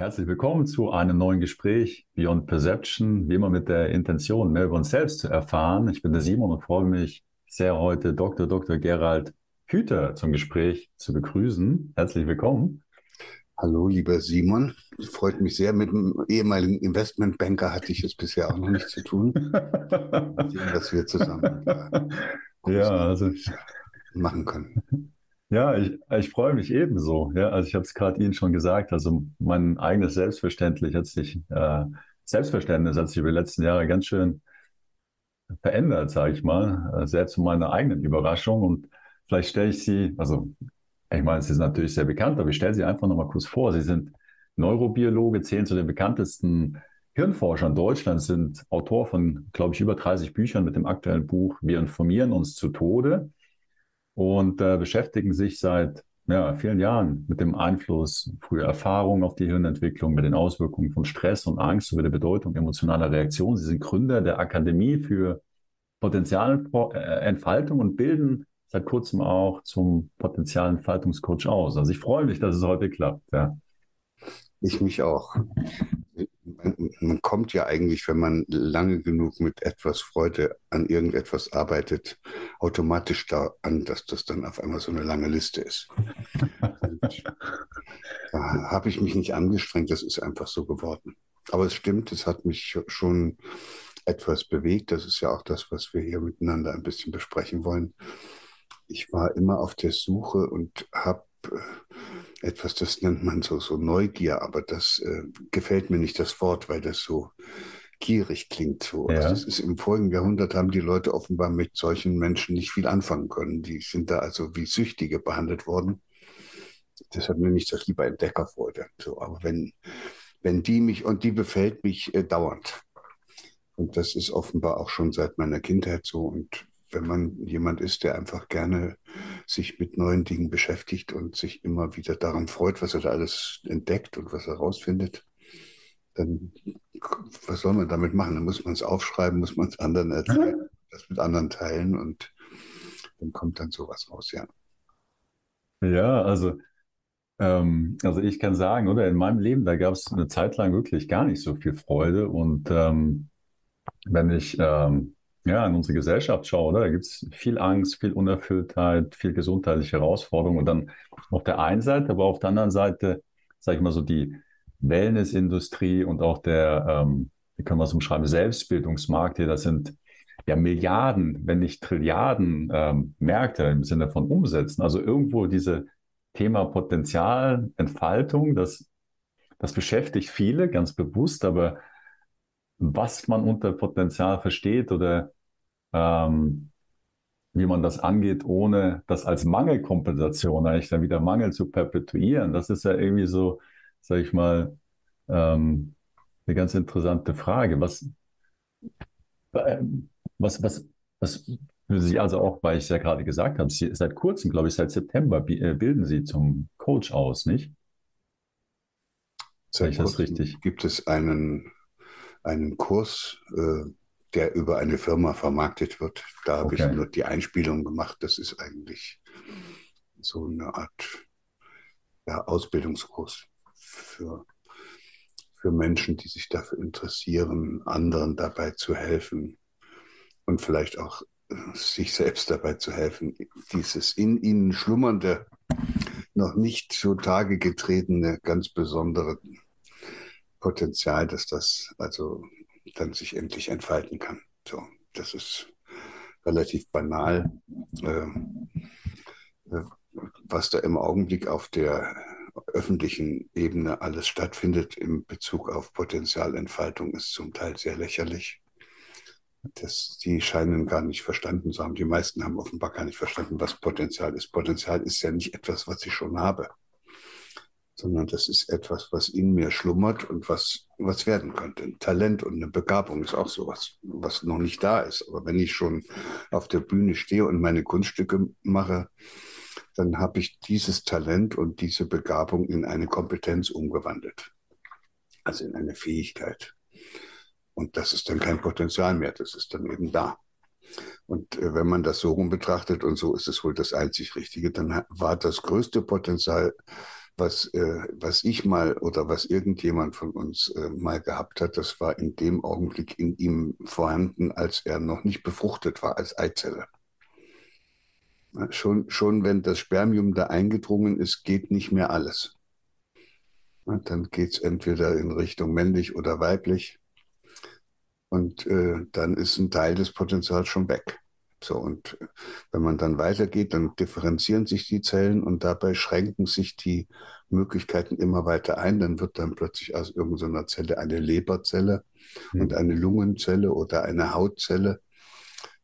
Herzlich willkommen zu einem neuen Gespräch Beyond Perception, wie immer mit der Intention, mehr über uns selbst zu erfahren. Ich bin der Simon und freue mich sehr, heute Dr. Dr. Gerald Hüter zum Gespräch zu begrüßen. Herzlich willkommen. Hallo, lieber Simon. Freut mich sehr. Mit einem ehemaligen Investmentbanker hatte ich es bisher auch noch nicht zu tun. Sehen, dass wir zusammen ja, also, machen können. Ja, ich, ich freue mich ebenso. Ja, also ich habe es gerade Ihnen schon gesagt. Also mein eigenes Selbstverständnis hat sich, äh, Selbstverständnis hat sich über die letzten Jahre ganz schön verändert, sage ich mal, äh, sehr zu meiner eigenen Überraschung. Und vielleicht stelle ich Sie, also ich meine, Sie sind natürlich sehr bekannt, aber ich stelle Sie einfach nochmal kurz vor. Sie sind Neurobiologe, zählen zu den bekanntesten Hirnforschern Deutschlands, sind Autor von, glaube ich, über 30 Büchern mit dem aktuellen Buch Wir informieren uns zu Tode und äh, beschäftigen sich seit ja, vielen Jahren mit dem Einfluss früher Erfahrungen auf die Hirnentwicklung, mit den Auswirkungen von Stress und Angst sowie der Bedeutung emotionaler Reaktionen. Sie sind Gründer der Akademie für Potenzialentfaltung und bilden seit kurzem auch zum Potenzialentfaltungscoach aus. Also ich freue mich, dass es heute klappt. Ja. Ich mich auch man, kommt ja eigentlich, wenn man lange genug mit etwas Freude an irgendetwas arbeitet, automatisch da an, dass das dann auf einmal so eine lange Liste ist. da habe ich mich nicht angestrengt, das ist einfach so geworden. Aber es stimmt, es hat mich schon etwas bewegt. Das ist ja auch das, was wir hier miteinander ein bisschen besprechen wollen. Ich war immer auf der Suche und habe äh, etwas, das nennt man so, so Neugier, aber das äh, gefällt mir nicht das Wort, weil das so gierig klingt. So. Ja. Also ist im vorigen Jahrhundert haben die Leute offenbar mit solchen Menschen nicht viel anfangen können. Die sind da also wie Süchtige behandelt worden. Deshalb nenne ich das lieber Entdeckerfreude. So, aber wenn, wenn die mich, und die befällt mich äh, dauernd. Und das ist offenbar auch schon seit meiner Kindheit so. Und wenn man jemand ist, der einfach gerne sich mit neuen Dingen beschäftigt und sich immer wieder daran freut, was er da alles entdeckt und was er rausfindet, dann was soll man damit machen? Dann muss man es aufschreiben, muss man es anderen erzählen, das mit anderen teilen und dann kommt dann sowas raus, ja. Ja, also, ähm, also ich kann sagen, oder in meinem Leben, da gab es eine Zeit lang wirklich gar nicht so viel Freude und ähm, wenn ich ähm, ja, in unsere Gesellschaft schaue, oder? Da gibt es viel Angst, viel Unerfülltheit, viel gesundheitliche Herausforderungen. Und dann auf der einen Seite, aber auf der anderen Seite, sage ich mal so, die Wellnessindustrie und auch der, ähm, wie können wir es umschreiben, Selbstbildungsmarkt hier, das sind ja Milliarden, wenn nicht Trilliarden ähm, Märkte im Sinne von Umsätzen. Also irgendwo diese Thema Potenzialentfaltung, das, das beschäftigt viele ganz bewusst, aber was man unter Potenzial versteht oder ähm, wie man das angeht, ohne das als Mangelkompensation eigentlich dann wieder Mangel zu perpetuieren. Das ist ja irgendwie so, sag ich mal, ähm, eine ganz interessante Frage. Was, ähm, was, was, was für Sie also auch, weil ich es ja gerade gesagt habe, Sie seit kurzem, glaube ich, seit September äh, bilden Sie zum Coach aus, nicht? Seit das richtig? Gibt es einen einen Kurs, äh, der über eine Firma vermarktet wird. Da habe okay. ich nur die Einspielung gemacht. Das ist eigentlich so eine Art ja, Ausbildungskurs für, für Menschen, die sich dafür interessieren, anderen dabei zu helfen und vielleicht auch äh, sich selbst dabei zu helfen, dieses in ihnen schlummernde, noch nicht zutage getretene, ganz besondere Potenzial, dass das also dann sich endlich entfalten kann. So, das ist relativ banal, äh, äh, was da im Augenblick auf der öffentlichen Ebene alles stattfindet im Bezug auf Potenzialentfaltung ist zum Teil sehr lächerlich. Das, die scheinen gar nicht verstanden zu haben. Die meisten haben offenbar gar nicht verstanden, was Potenzial ist. Potenzial ist ja nicht etwas, was ich schon habe sondern das ist etwas, was in mir schlummert und was, was werden könnte. Ein Talent und eine Begabung ist auch sowas, was noch nicht da ist. Aber wenn ich schon auf der Bühne stehe und meine Kunststücke mache, dann habe ich dieses Talent und diese Begabung in eine Kompetenz umgewandelt. Also in eine Fähigkeit. Und das ist dann kein Potenzial mehr, das ist dann eben da. Und äh, wenn man das so rum betrachtet, und so ist es wohl das einzig Richtige, dann war das größte Potenzial was, äh, was ich mal oder was irgendjemand von uns äh, mal gehabt hat, das war in dem Augenblick in ihm vorhanden, als er noch nicht befruchtet war als Eizelle. Schon, schon wenn das Spermium da eingedrungen ist, geht nicht mehr alles. Dann geht es entweder in Richtung männlich oder weiblich. Und äh, dann ist ein Teil des Potenzials schon weg. So, und wenn man dann weitergeht, dann differenzieren sich die Zellen und dabei schränken sich die Möglichkeiten immer weiter ein. Dann wird dann plötzlich aus irgendeiner Zelle eine Leberzelle mhm. und eine Lungenzelle oder eine Hautzelle.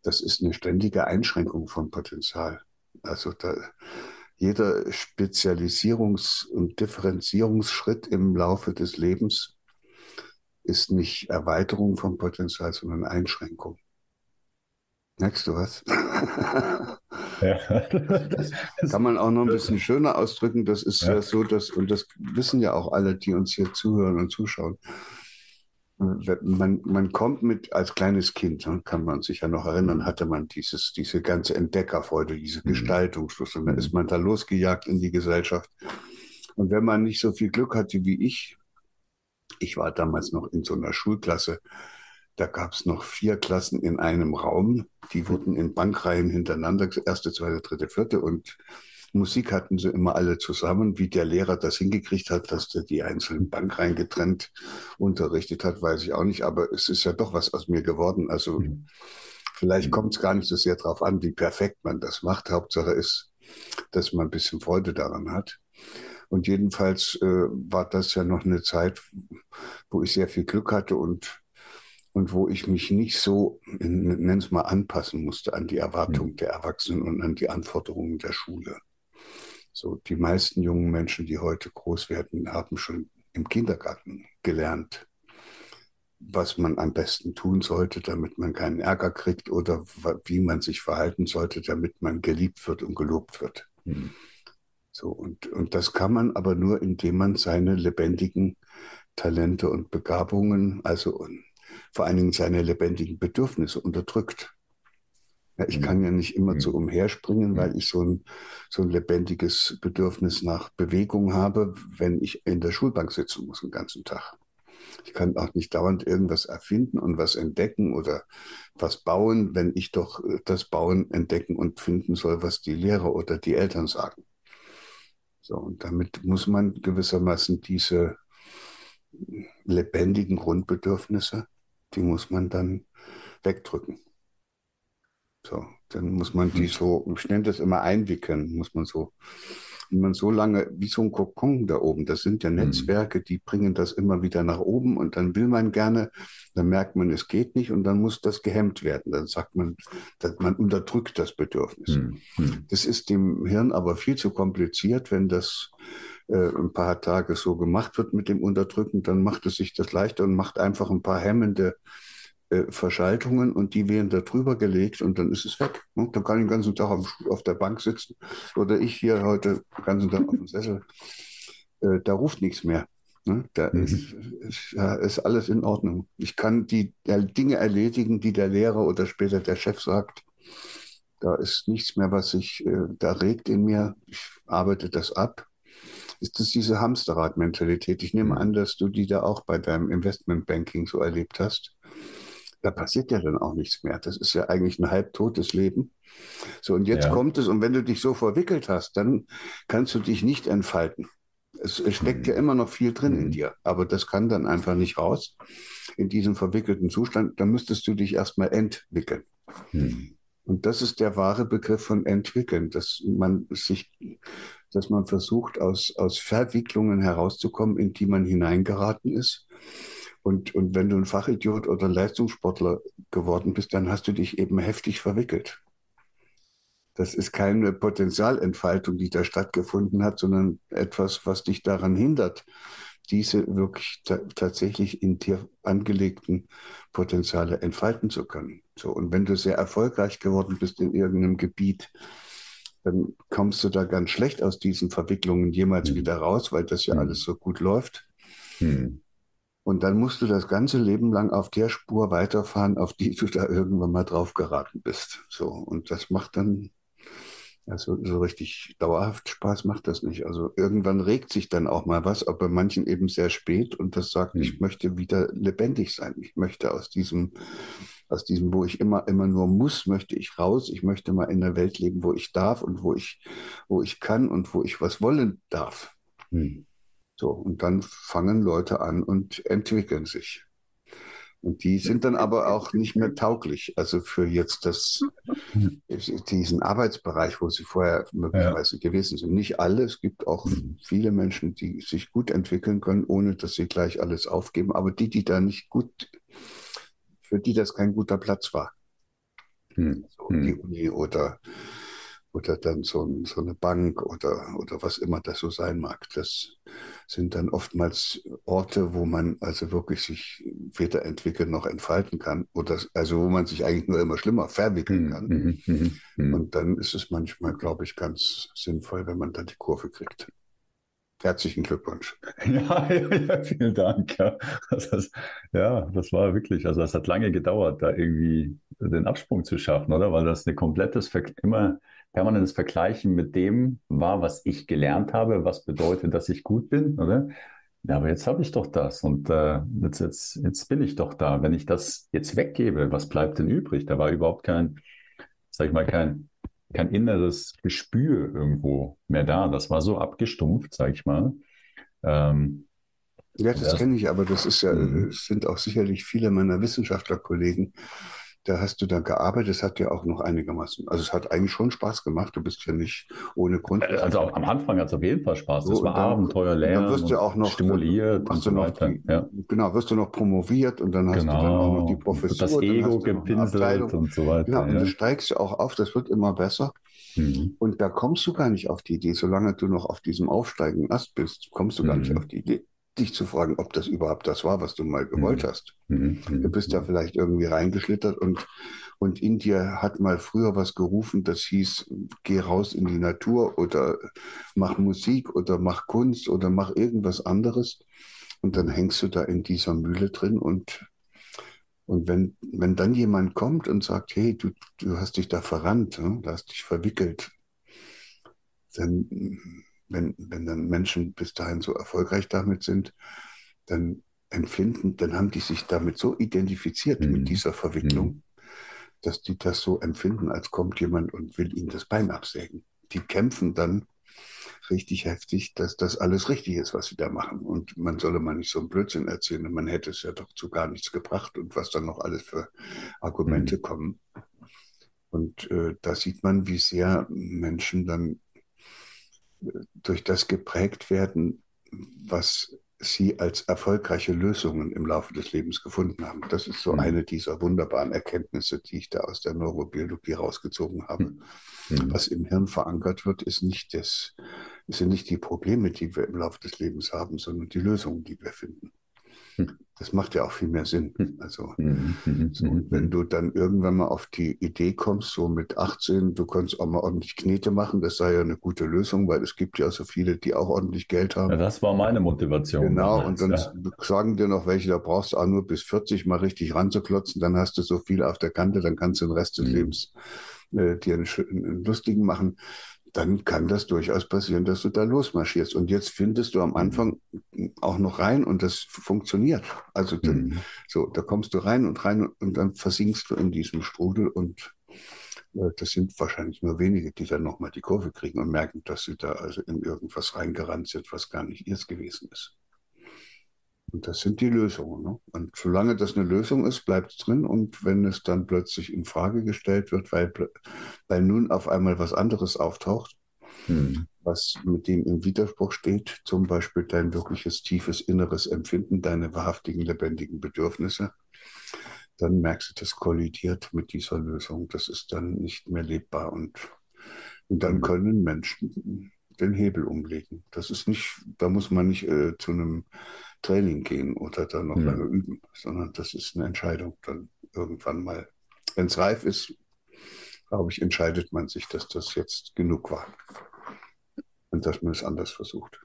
Das ist eine ständige Einschränkung von Potenzial. Also da, jeder Spezialisierungs- und Differenzierungsschritt im Laufe des Lebens ist nicht Erweiterung vom Potenzial, sondern Einschränkung. Merkst du was? Ja. Das kann man auch noch ein bisschen schöner ausdrücken. Das ist ja, ja so, dass, und das wissen ja auch alle, die uns hier zuhören und zuschauen. Man, man kommt mit, als kleines Kind, ne, kann man sich ja noch erinnern, hatte man dieses, diese ganze Entdeckerfreude, diese mhm. Gestaltungslust. Und dann ist man da losgejagt in die Gesellschaft. Und wenn man nicht so viel Glück hatte wie ich, ich war damals noch in so einer Schulklasse, da gab es noch vier Klassen in einem Raum. Die wurden in Bankreihen hintereinander, erste, zweite, dritte, vierte. Und Musik hatten sie immer alle zusammen. Wie der Lehrer das hingekriegt hat, dass der die einzelnen Bankreihen getrennt unterrichtet hat, weiß ich auch nicht. Aber es ist ja doch was aus mir geworden. Also mhm. vielleicht kommt es gar nicht so sehr darauf an, wie perfekt man das macht. Hauptsache ist, dass man ein bisschen Freude daran hat. Und jedenfalls äh, war das ja noch eine Zeit, wo ich sehr viel Glück hatte und und wo ich mich nicht so, nenn es mal, anpassen musste an die Erwartungen mhm. der Erwachsenen und an die Anforderungen der Schule. So, die meisten jungen Menschen, die heute groß werden, haben schon im Kindergarten gelernt, was man am besten tun sollte, damit man keinen Ärger kriegt oder wie man sich verhalten sollte, damit man geliebt wird und gelobt wird. Mhm. So, und, und das kann man aber nur, indem man seine lebendigen Talente und Begabungen, also vor allen Dingen seine lebendigen Bedürfnisse unterdrückt. Ja, ich kann ja nicht immer so umherspringen, weil ich so ein, so ein lebendiges Bedürfnis nach Bewegung habe, wenn ich in der Schulbank sitzen muss den ganzen Tag. Ich kann auch nicht dauernd irgendwas erfinden und was entdecken oder was bauen, wenn ich doch äh, das Bauen entdecken und finden soll, was die Lehrer oder die Eltern sagen. So, und damit muss man gewissermaßen diese lebendigen Grundbedürfnisse die muss man dann wegdrücken. So, dann muss man die hm. so, ich nenne das immer einwickeln, muss man so, wenn man so lange, wie so ein Kokon da oben, das sind ja hm. Netzwerke, die bringen das immer wieder nach oben und dann will man gerne, dann merkt man, es geht nicht und dann muss das gehemmt werden. Dann sagt man, dass man unterdrückt das Bedürfnis. Hm. Das ist dem Hirn aber viel zu kompliziert, wenn das äh, ein paar Tage so gemacht wird mit dem Unterdrücken, dann macht es sich das leichter und macht einfach ein paar hemmende äh, Verschaltungen und die werden da drüber gelegt und dann ist es weg. Ne? Dann kann ich den ganzen Tag auf, auf, der Bank sitzen oder ich hier heute den ganzen Tag auf dem Sessel. Äh, da ruft nichts mehr. Ne? Da mhm. ist, ist, ist, alles in Ordnung. Ich kann die Dinge erledigen, die der Lehrer oder später der Chef sagt. Da ist nichts mehr, was sich äh, da regt in mir. Ich arbeite das ab ist das diese Hamsterrad-Mentalität. Ich nehme mhm. an, dass du die da auch bei deinem Investmentbanking so erlebt hast. Da passiert ja dann auch nichts mehr. Das ist ja eigentlich ein halbtotes Leben. So, und jetzt ja. kommt es, und wenn du dich so verwickelt hast, dann kannst du dich nicht entfalten. Es, es steckt mhm. ja immer noch viel drin mhm. in dir, aber das kann dann einfach nicht raus in diesem verwickelten Zustand. Da müsstest du dich erstmal entwickeln. Mhm. Und das ist der wahre Begriff von entwickeln, dass man sich dass man versucht, aus, aus Verwicklungen herauszukommen, in die man hineingeraten ist. Und, und wenn du ein Fachidiot oder Leistungssportler geworden bist, dann hast du dich eben heftig verwickelt. Das ist keine Potenzialentfaltung, die da stattgefunden hat, sondern etwas, was dich daran hindert, diese wirklich tatsächlich in dir angelegten Potenziale entfalten zu können. So, und wenn du sehr erfolgreich geworden bist in irgendeinem Gebiet, dann kommst du da ganz schlecht aus diesen Verwicklungen jemals mhm. wieder raus, weil das ja mhm. alles so gut läuft. Mhm. Und dann musst du das ganze Leben lang auf der Spur weiterfahren, auf die du da irgendwann mal drauf geraten bist. So, und das macht dann Also so richtig dauerhaft Spaß macht das nicht. Also irgendwann regt sich dann auch mal was, aber bei manchen eben sehr spät und das sagt, hm. ich möchte wieder lebendig sein. Ich möchte aus diesem, aus diesem, wo ich immer, immer nur muss, möchte ich raus. Ich möchte mal in einer Welt leben, wo ich darf und wo ich, wo ich kann und wo ich was wollen darf. Hm. So, und dann fangen Leute an und entwickeln sich. Und die sind dann aber auch nicht mehr tauglich. Also für jetzt das, diesen Arbeitsbereich, wo sie vorher möglicherweise ja. gewesen sind. Nicht alle. Es gibt auch mhm. viele Menschen, die sich gut entwickeln können, ohne dass sie gleich alles aufgeben. Aber die, die da nicht gut, für die das kein guter Platz war. Mhm. So die hm. Uni oder oder dann so, so, eine Bank oder, oder was immer das so sein mag. Das sind dann oftmals Orte, wo man also wirklich sich weder entwickeln noch entfalten kann oder also wo man sich eigentlich nur immer schlimmer verwickeln hm, kann. Mh. Und dann ist es manchmal, glaube ich, ganz sinnvoll, wenn man da die Kurve kriegt. Herzlichen Glückwunsch. Ja, ja, ja vielen Dank. Ja das, ja, das war wirklich, also es hat lange gedauert, da irgendwie den Absprung zu schaffen, oder? Weil das eine komplettes, immer permanentes Vergleichen mit dem war, was ich gelernt habe, was bedeutet, dass ich gut bin, oder? Ja, aber jetzt habe ich doch das und äh, jetzt, jetzt, jetzt bin ich doch da. Wenn ich das jetzt weggebe, was bleibt denn übrig? Da war überhaupt kein, sag ich mal, kein, kein inneres Gespür irgendwo mehr da. Das war so abgestumpft, sag ich mal. Ähm, ja, das kenne ich, aber das ist ja, mhm. sind auch sicherlich viele meiner Wissenschaftlerkollegen, da hast du da gearbeitet. Es hat ja auch noch einigermaßen, also es hat eigentlich schon Spaß gemacht. Du bist ja nicht ohne Grund. Äh, also auch am Anfang hat es auf jeden Fall Spaß. So, das war dann, Abenteuer, Lernen, dann wirst du auch noch stimuliert und so weiter. Die, ja. Genau, wirst du noch promoviert und dann hast genau. du dann auch noch die Professur. Das Ego gepinselt und so weiter. Genau, ja. und du steigst ja auch auf, das wird immer besser. Mhm. Und da kommst du gar nicht auf die Idee, solange du noch auf diesem aufsteigenden Ast bist, kommst du gar nicht mhm. auf die Idee dich zu fragen, ob das überhaupt das war, was du mal gewollt mhm. hast. Mhm. Du bist da vielleicht irgendwie reingeschlittert und, und in dir hat mal früher was gerufen, das hieß, geh raus in die Natur oder mach Musik oder mach Kunst oder mach irgendwas anderes. Und dann hängst du da in dieser Mühle drin und, und wenn, wenn dann jemand kommt und sagt, hey, du, du hast dich da verrannt, ne? du hast dich verwickelt, dann wenn, wenn dann Menschen bis dahin so erfolgreich damit sind, dann empfinden, dann haben die sich damit so identifiziert mhm. mit dieser Verwicklung, mhm. dass die das so empfinden, als kommt jemand und will ihnen das Bein absägen. Die kämpfen dann richtig heftig, dass das alles richtig ist, was sie da machen. Und man solle mal nicht so einen Blödsinn erzählen, man hätte es ja doch zu gar nichts gebracht und was dann noch alles für Argumente mhm. kommen. Und äh, da sieht man, wie sehr Menschen dann durch das geprägt werden, was sie als erfolgreiche Lösungen im Laufe des Lebens gefunden haben. Das ist so mhm. eine dieser wunderbaren Erkenntnisse, die ich da aus der Neurobiologie rausgezogen habe. Mhm. mhm. Was im Hirn verankert wird, ist nicht das, sind nicht die Probleme, die wir im Laufe des Lebens haben, sondern die Lösungen, die wir finden. Mhm. Das macht ja auch viel mehr Sinn. Hm. Also, mhm, so, wenn du dann irgendwann mal auf die Idee kommst, so mit 18, du kannst auch mal ordentlich Knete machen, das sei ja eine gute Lösung, weil es gibt ja so viele, die auch ordentlich Geld haben. Ja, das war meine Motivation. Genau, damals, und dann ja. sagen dir noch welche, da brauchst du auch nur bis 40 mal richtig ranzuklotzen, dann hast du so viel auf der Kante, dann kannst du den Rest des mhm. Lebens äh, dir einen, einen lustigen machen dann kann das durchaus passieren, dass du da losmarschierst. Und jetzt findest du am mhm. Anfang auch noch rein und das funktioniert. Also mhm. so, da kommst du rein und rein und dann versinkst du in diesem Strudel und äh, das sind wahrscheinlich nur wenige, die dann nochmal die Kurve kriegen und merken, dass sie da also in irgendwas reingerannt sind, was gar nicht ihrs gewesen ist. Und das sind die Lösungen. Ne? Und solange das eine Lösung ist, bleibt es drin. Und wenn es dann plötzlich in Frage gestellt wird, weil, weil nun auf einmal was anderes auftaucht, hm. was mit dem im Widerspruch steht, zum Beispiel dein wirkliches tiefes inneres Empfinden, deine wahrhaftigen, lebendigen Bedürfnisse, dann merkst du, das kollidiert mit dieser Lösung. Das ist dann nicht mehr lebbar. Und, und dann hm. können Menschen den Hebel umlegen. Das ist nicht, da muss man nicht äh, zu einem Training gehen oder dann noch ja. lange üben, sondern das ist eine Entscheidung dann irgendwann mal. Wenn es reif ist, glaube ich, entscheidet man sich, dass das jetzt genug war und dass man es anders versucht.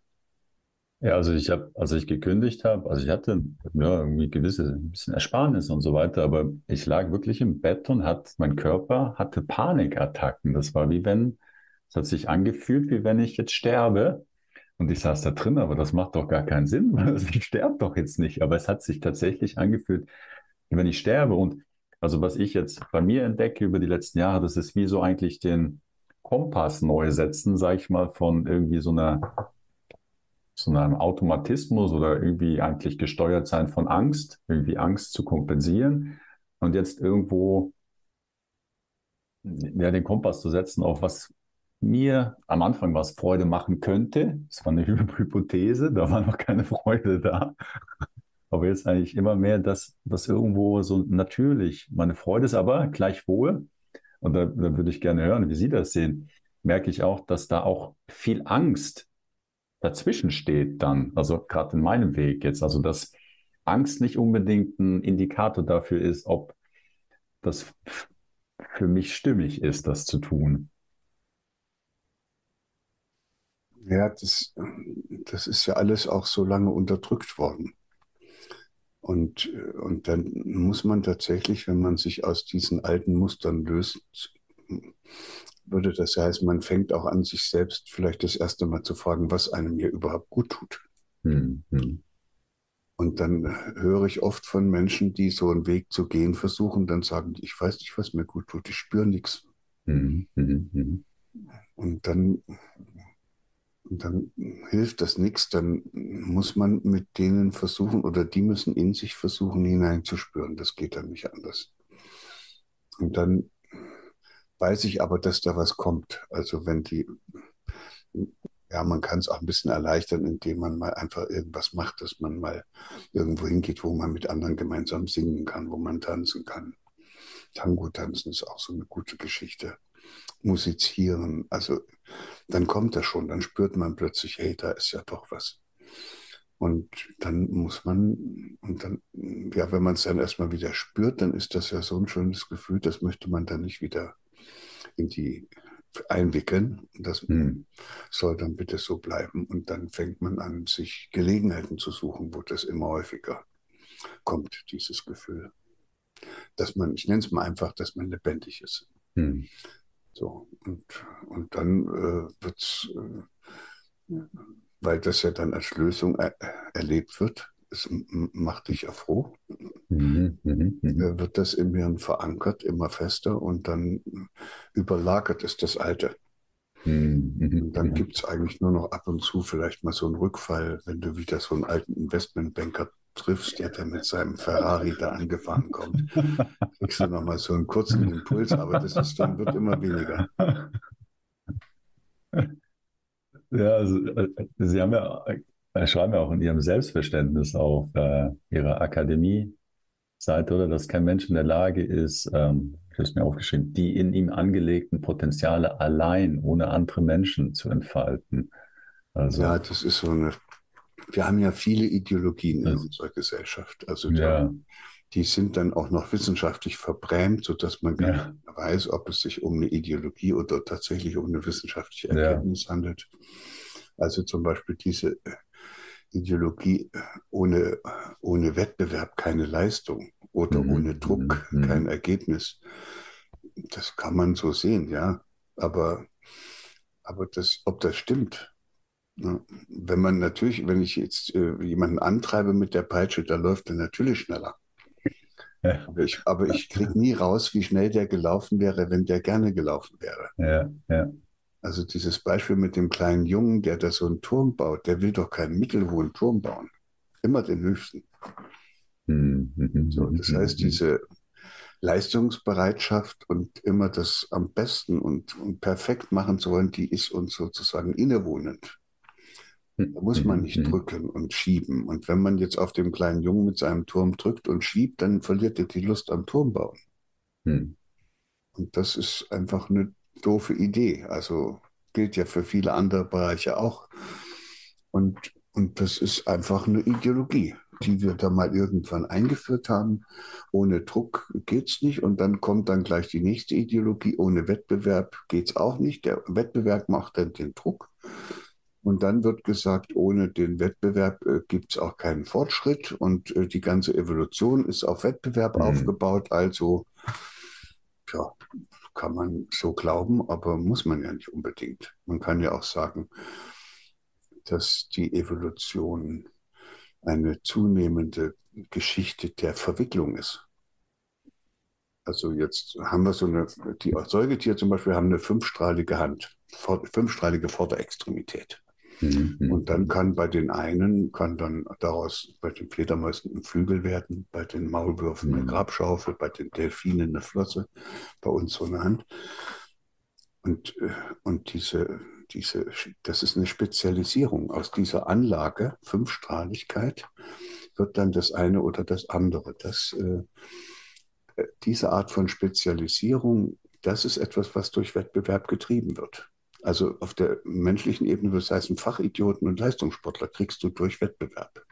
Ja, also ich habe, als ich gekündigt habe, also ich hatte ja irgendwie gewisse ein bisschen Ersparnis und so weiter, aber ich lag wirklich im Bett und hat mein Körper hatte Panikattacken. Das war wie wenn Es hat sich angefühlt, wie wenn ich jetzt sterbe. Und ich saß da drin, aber das macht doch gar keinen Sinn, ich sterbe doch jetzt nicht. Aber es hat sich tatsächlich angefühlt, wenn ich sterbe. Und also was ich jetzt bei mir entdecke über die letzten Jahre, das ist wie so eigentlich den Kompass neu setzen, sage ich mal, von irgendwie so einer so einem Automatismus oder irgendwie eigentlich gesteuert sein von Angst, irgendwie Angst zu kompensieren und jetzt irgendwo ja, den Kompass zu setzen auf was mir am Anfang was Freude machen könnte. Das war eine Hypothese, da war noch keine Freude da. Aber jetzt eigentlich immer mehr, dass das irgendwo so natürlich meine Freude ist, aber gleichwohl, und da, da würde ich gerne hören, wie Sie das sehen, merke ich auch, dass da auch viel Angst dazwischen steht dann. Also gerade in meinem Weg jetzt. Also dass Angst nicht unbedingt ein Indikator dafür ist, ob das für mich stimmig ist, das zu tun. Ja, das, das ist ja alles auch so lange unterdrückt worden. Und, und dann muss man tatsächlich, wenn man sich aus diesen alten Mustern löst, würde das heißen, man fängt auch an, sich selbst vielleicht das erste Mal zu fragen, was einem hier überhaupt gut tut. Mhm. Und dann höre ich oft von Menschen, die so einen Weg zu gehen versuchen, dann sagen, ich weiß nicht, was mir gut tut, ich spüre nichts. Mhm. Und dann dann hilft das nichts, dann muss man mit denen versuchen oder die müssen in sich versuchen hineinzuspüren. Das geht dann nicht anders. Und dann weiß ich aber, dass da was kommt. Also wenn die, ja, man kann es auch ein bisschen erleichtern, indem man mal einfach irgendwas macht, dass man mal irgendwo hingeht, wo man mit anderen gemeinsam singen kann, wo man tanzen kann. Tango tanzen ist auch so eine gute Geschichte. Musizieren, also dann kommt das schon, dann spürt man plötzlich, hey, da ist ja doch was. Und dann muss man, und dann, ja, wenn man es dann erstmal wieder spürt, dann ist das ja so ein schönes Gefühl, das möchte man dann nicht wieder in die einwickeln. Das hm. soll dann bitte so bleiben. Und dann fängt man an, sich Gelegenheiten zu suchen, wo das immer häufiger kommt, dieses Gefühl. Dass man, ich nenne es mal einfach, dass man lebendig ist. Hm. So, und, und dann äh, wird es, äh, weil das ja dann als Lösung er, erlebt wird, es macht dich ja froh, mhm, mh, mh. Äh, wird das im Hirn verankert, immer fester und dann überlagert es das Alte. Mhm, mhm und dann mhm. gibt es eigentlich nur noch ab und zu vielleicht mal so einen Rückfall, wenn du wieder so einen alten Investmentbanker triffst, der dann mit seinem Ferrari da angefahren kommt. Kriegst du nochmal so einen kurzen Impuls, aber das ist dann, wird immer weniger. Ja, also äh, Sie haben ja äh, schreiben ja auch in Ihrem Selbstverständnis auf äh, Ihrer Akademie-Seite, oder, dass kein Mensch in der Lage ist, ähm, ich habe es mir aufgeschrieben, die in ihm angelegten Potenziale allein, ohne andere Menschen zu entfalten. Also, ja, das ist so eine. Wir haben ja viele Ideologien in unserer Gesellschaft. Also ja. die, die sind dann auch noch wissenschaftlich verbrämt, sodass man gar ja. nicht weiß, ob es sich um eine Ideologie oder tatsächlich um eine wissenschaftliche Erkenntnis ja. handelt. Also zum Beispiel diese Ideologie ohne, ohne Wettbewerb keine Leistung oder mhm. ohne Druck mhm. kein Ergebnis. Das kann man so sehen, ja. Aber, aber das, ob das stimmt? Wenn man natürlich, wenn ich jetzt äh, jemanden antreibe mit der Peitsche, da läuft er natürlich schneller. Ja. Aber ich, aber ich kriege nie raus, wie schnell der gelaufen wäre, wenn der gerne gelaufen wäre. Ja, ja. Also dieses Beispiel mit dem kleinen Jungen, der da so einen Turm baut, der will doch keinen mittelhohen Turm bauen. Immer den höchsten. Mhm. So, das heißt, diese Leistungsbereitschaft und immer das am besten und, und perfekt machen zu wollen, die ist uns sozusagen innewohnend. Da muss man nicht drücken und schieben. Und wenn man jetzt auf dem kleinen Jungen mit seinem Turm drückt und schiebt, dann verliert er die Lust am Turmbauen. Mhm. Und das ist einfach eine doofe Idee. Also gilt ja für viele andere Bereiche auch. Und, und das ist einfach eine Ideologie, die wir da mal irgendwann eingeführt haben. Ohne Druck geht es nicht. Und dann kommt dann gleich die nächste Ideologie. Ohne Wettbewerb geht es auch nicht. Der Wettbewerb macht dann den Druck. Und dann wird gesagt, ohne den Wettbewerb äh, gibt es auch keinen Fortschritt und äh, die ganze Evolution ist auf Wettbewerb mhm. aufgebaut. Also, ja, kann man so glauben, aber muss man ja nicht unbedingt. Man kann ja auch sagen, dass die Evolution eine zunehmende Geschichte der Verwicklung ist. Also jetzt haben wir so eine, die Säugetiere zum Beispiel haben eine fünfstrahlige Hand, fünfstrahlige Vorderextremität. Mhm. Und dann kann bei den einen, kann dann daraus bei den Fledermäusen ein Flügel werden, bei den Maulwürfen mhm. eine Grabschaufel, bei den Delfinen eine Flosse, bei uns so eine Hand. Und, äh, und diese, diese, das ist eine Spezialisierung. Aus dieser Anlage, Fünfstrahligkeit, wird dann das eine oder das andere. Das, äh, äh diese Art von Spezialisierung, das ist etwas, was durch Wettbewerb getrieben wird. Also auf der menschlichen Ebene, das heißt, Fachidioten und Leistungssportler kriegst du durch Wettbewerb.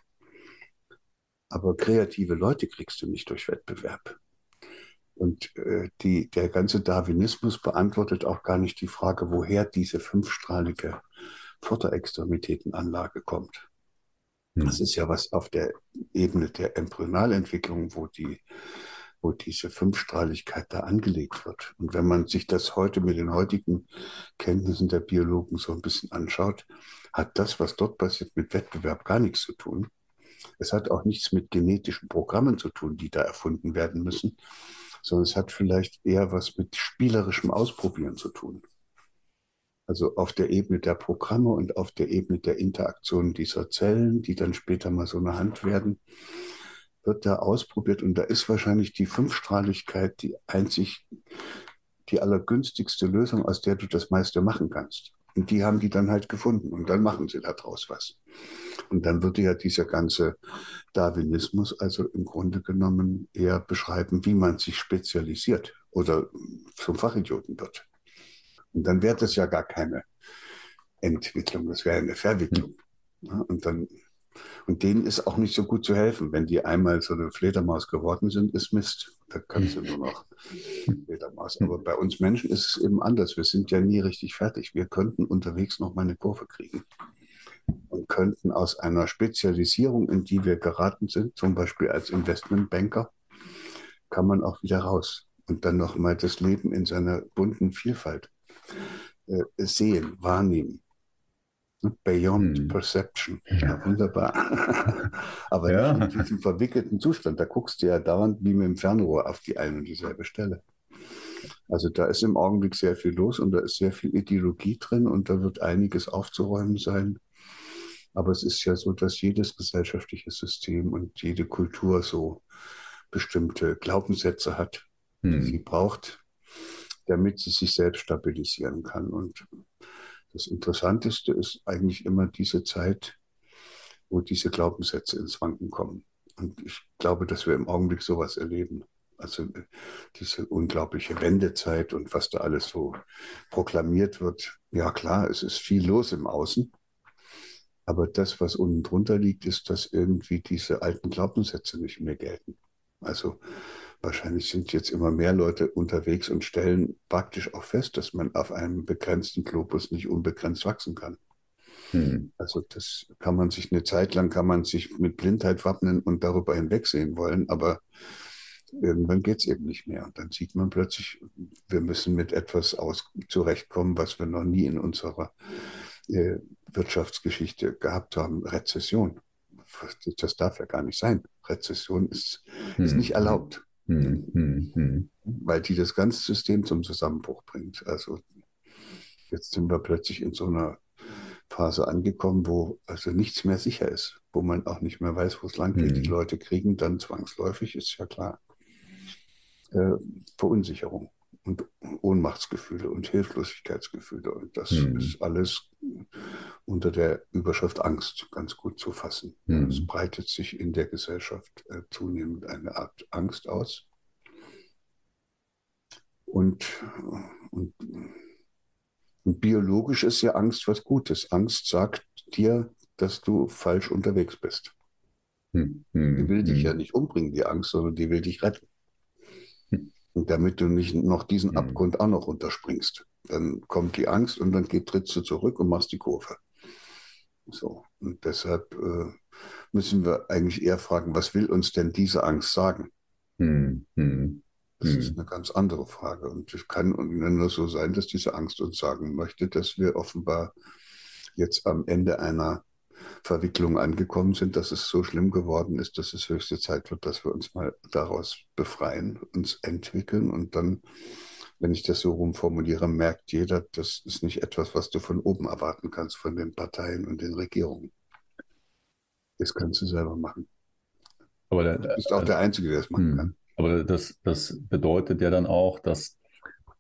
Aber kreative Leute kriegst du nicht durch Wettbewerb. Und äh, die, der ganze Darwinismus beantwortet auch gar nicht die Frage, woher diese fünfstrahlige Vorderextremitätenanlage kommt. Hm. Das ist ja was auf der Ebene der Embryonalentwicklung, wo die wo diese Fünfstrahligkeit da angelegt wird. Und wenn man sich das heute mit den heutigen Kenntnissen der Biologen so ein bisschen anschaut, hat das, was dort passiert, mit Wettbewerb gar nichts zu tun. Es hat auch nichts mit genetischen Programmen zu tun, die da erfunden werden müssen, sondern es hat vielleicht eher was mit spielerischem Ausprobieren zu tun. Also auf der Ebene der Programme und auf der Ebene der Interaktion dieser Zellen, die dann später mal so eine Hand werden, wird da ausprobiert und da ist wahrscheinlich die Fünfstrahligkeit die einzig, die allergünstigste Lösung, aus der du das meiste machen kannst. Und die haben die dann halt gefunden und dann machen sie daraus was. Und dann würde ja dieser ganze Darwinismus also im Grunde genommen eher beschreiben, wie man sich spezialisiert oder zum Fachidioten wird. Und dann wäre das ja gar keine Entwicklung, das wäre eine Verwicklung. Ja, und dann und denen ist auch nicht so gut zu helfen. Wenn die einmal so eine Fledermaus geworden sind, ist Mist. Da kannst du nur noch Fledermaus. Aber bei uns Menschen ist es eben anders. Wir sind ja nie richtig fertig. Wir könnten unterwegs noch mal eine Kurve kriegen und könnten aus einer Spezialisierung, in die wir geraten sind, zum Beispiel als Investmentbanker, kann man auch wieder raus und dann noch mal das Leben in seiner bunten Vielfalt äh, sehen, wahrnehmen. Beyond hm. Perception. Ja, wunderbar. Aber ja. in diesem verwickelten Zustand. Da guckst du ja dauernd wie mit dem Fernrohr auf die eine und dieselbe Stelle. Also da ist im Augenblick sehr viel los und da ist sehr viel Ideologie drin und da wird einiges aufzuräumen sein. Aber es ist ja so, dass jedes gesellschaftliche System und jede Kultur so bestimmte Glaubenssätze hat, hm. die sie braucht, damit sie sich selbst stabilisieren kann. Und das Interessanteste ist eigentlich immer diese Zeit, wo diese Glaubenssätze ins Wanken kommen. Und ich glaube, dass wir im Augenblick sowas erleben. Also äh, diese unglaubliche Wendezeit und was da alles so proklamiert wird. Ja klar, es ist viel los im Außen. Aber das, was unten drunter liegt, ist, dass irgendwie diese alten Glaubenssätze nicht mehr gelten. Also Wahrscheinlich sind jetzt immer mehr Leute unterwegs und stellen praktisch auch fest, dass man auf einem begrenzten Globus nicht unbegrenzt wachsen kann. Hm. Also das kann man sich eine Zeit lang, kann man sich mit Blindheit wappnen und darüber hinwegsehen wollen, aber irgendwann geht es eben nicht mehr. Und dann sieht man plötzlich, wir müssen mit etwas aus zurechtkommen, was wir noch nie in unserer äh, Wirtschaftsgeschichte gehabt haben, Rezession. Das darf ja gar nicht sein. Rezession ist, hm. ist nicht erlaubt. Hm, hm, hm. Weil die das ganze System zum Zusammenbruch bringt. Also jetzt sind wir plötzlich in so einer Phase angekommen, wo also nichts mehr sicher ist, wo man auch nicht mehr weiß, wo es lang geht. Die hm. Leute kriegen dann zwangsläufig, ist ja klar, äh, Verunsicherung und Ohnmachtsgefühle und Hilflosigkeitsgefühle. Und das ist alles unter der Überschrift Angst ganz gut zu fassen. Hm. Es breitet sich in der Gesellschaft äh, zunehmend eine Art Angst aus. Und, und, und biologisch ist ja Angst was Gutes. Angst sagt dir, dass du falsch unterwegs bist. Hm. Hm. Die will dich hm. ja nicht umbringen, die Angst, sondern die will dich retten. Hm. Und damit du nicht noch diesen. Abgrund auch noch runterspringst. Dann kommt die Angst und dann geht, trittst du zurück und machst die Kurve. So. Und deshalb äh, müssen wir eigentlich eher fragen, was will uns denn diese Angst sagen? Hm, hm. Das mhm. ist eine ganz andere Frage. Und es kann nur so sein, dass diese Angst uns sagen möchte, dass wir offenbar jetzt am Ende einer Verwicklung angekommen sind, dass es so schlimm geworden ist, dass es höchste Zeit wird, dass wir uns mal daraus befreien, uns entwickeln und dann, wenn ich das so rumformuliere, merkt jeder, das ist nicht etwas, was du von oben erwarten kannst, von den Parteien und den Regierungen. Das kannst du selber machen. Aber der, du bist auch der Einzige, der das machen hm. kann. Aber das, das bedeutet ja dann auch, dass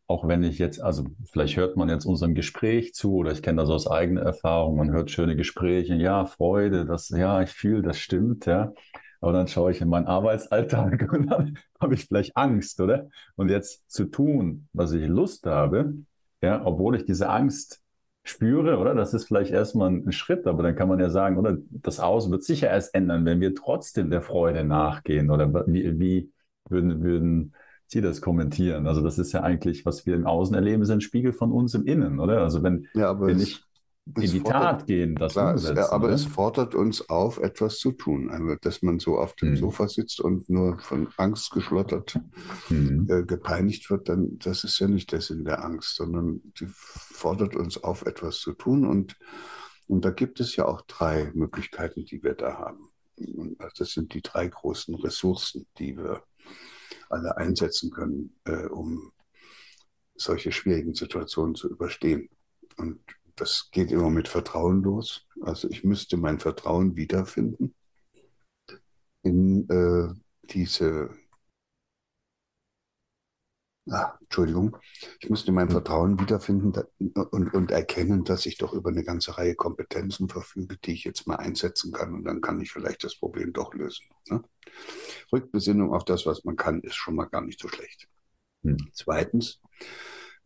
auch wenn ich jetzt, also vielleicht hört man jetzt unserem Gespräch zu oder ich kenne das aus eigener Erfahrung, man hört schöne Gespräche, ja, Freude, das, ja, ich fühle, das stimmt, ja. Aber dann schaue ich in meinen Arbeitsalltag und dann habe ich vielleicht Angst, oder? Und jetzt zu tun, was ich Lust habe, ja, obwohl ich diese Angst spüre, oder? Das ist vielleicht erstmal ein Schritt, aber dann kann man ja sagen, oder? Das Aus wird sicher erst ändern, wenn wir trotzdem der Freude nachgehen, oder wie, wie würden, würden Sie das kommentieren. Also das ist ja eigentlich, was wir im Außen erleben, ist ein Spiegel von uns im Innen, oder? Also wenn, ja, wenn ich in die fordert, Tat gehen, das klar, umsetzen. Es, aber oder? es fordert uns auf, etwas zu tun. Also, dass man so auf dem hm. Sofa sitzt und nur von Angst geschlottert hm. äh, gepeinigt wird, dann das ist ja nicht der Sinn der Angst, sondern die fordert uns auf, etwas zu tun. Und, und da gibt es ja auch drei Möglichkeiten, die wir da haben. Und das sind die drei großen Ressourcen, die wir alle einsetzen können, äh, um solche schwierigen Situationen zu überstehen. Und das geht immer mit Vertrauen los. Also ich müsste mein Vertrauen wiederfinden in äh, diese, ah, Entschuldigung, ich müsste mein Vertrauen wiederfinden und, und erkennen, dass ich doch über eine ganze Reihe Kompetenzen verfüge, die ich jetzt mal einsetzen kann und dann kann ich vielleicht das Problem doch lösen. Ne? Rückbesinnung auf das, was man kann, ist schon mal gar nicht so schlecht. Hm. Zweitens,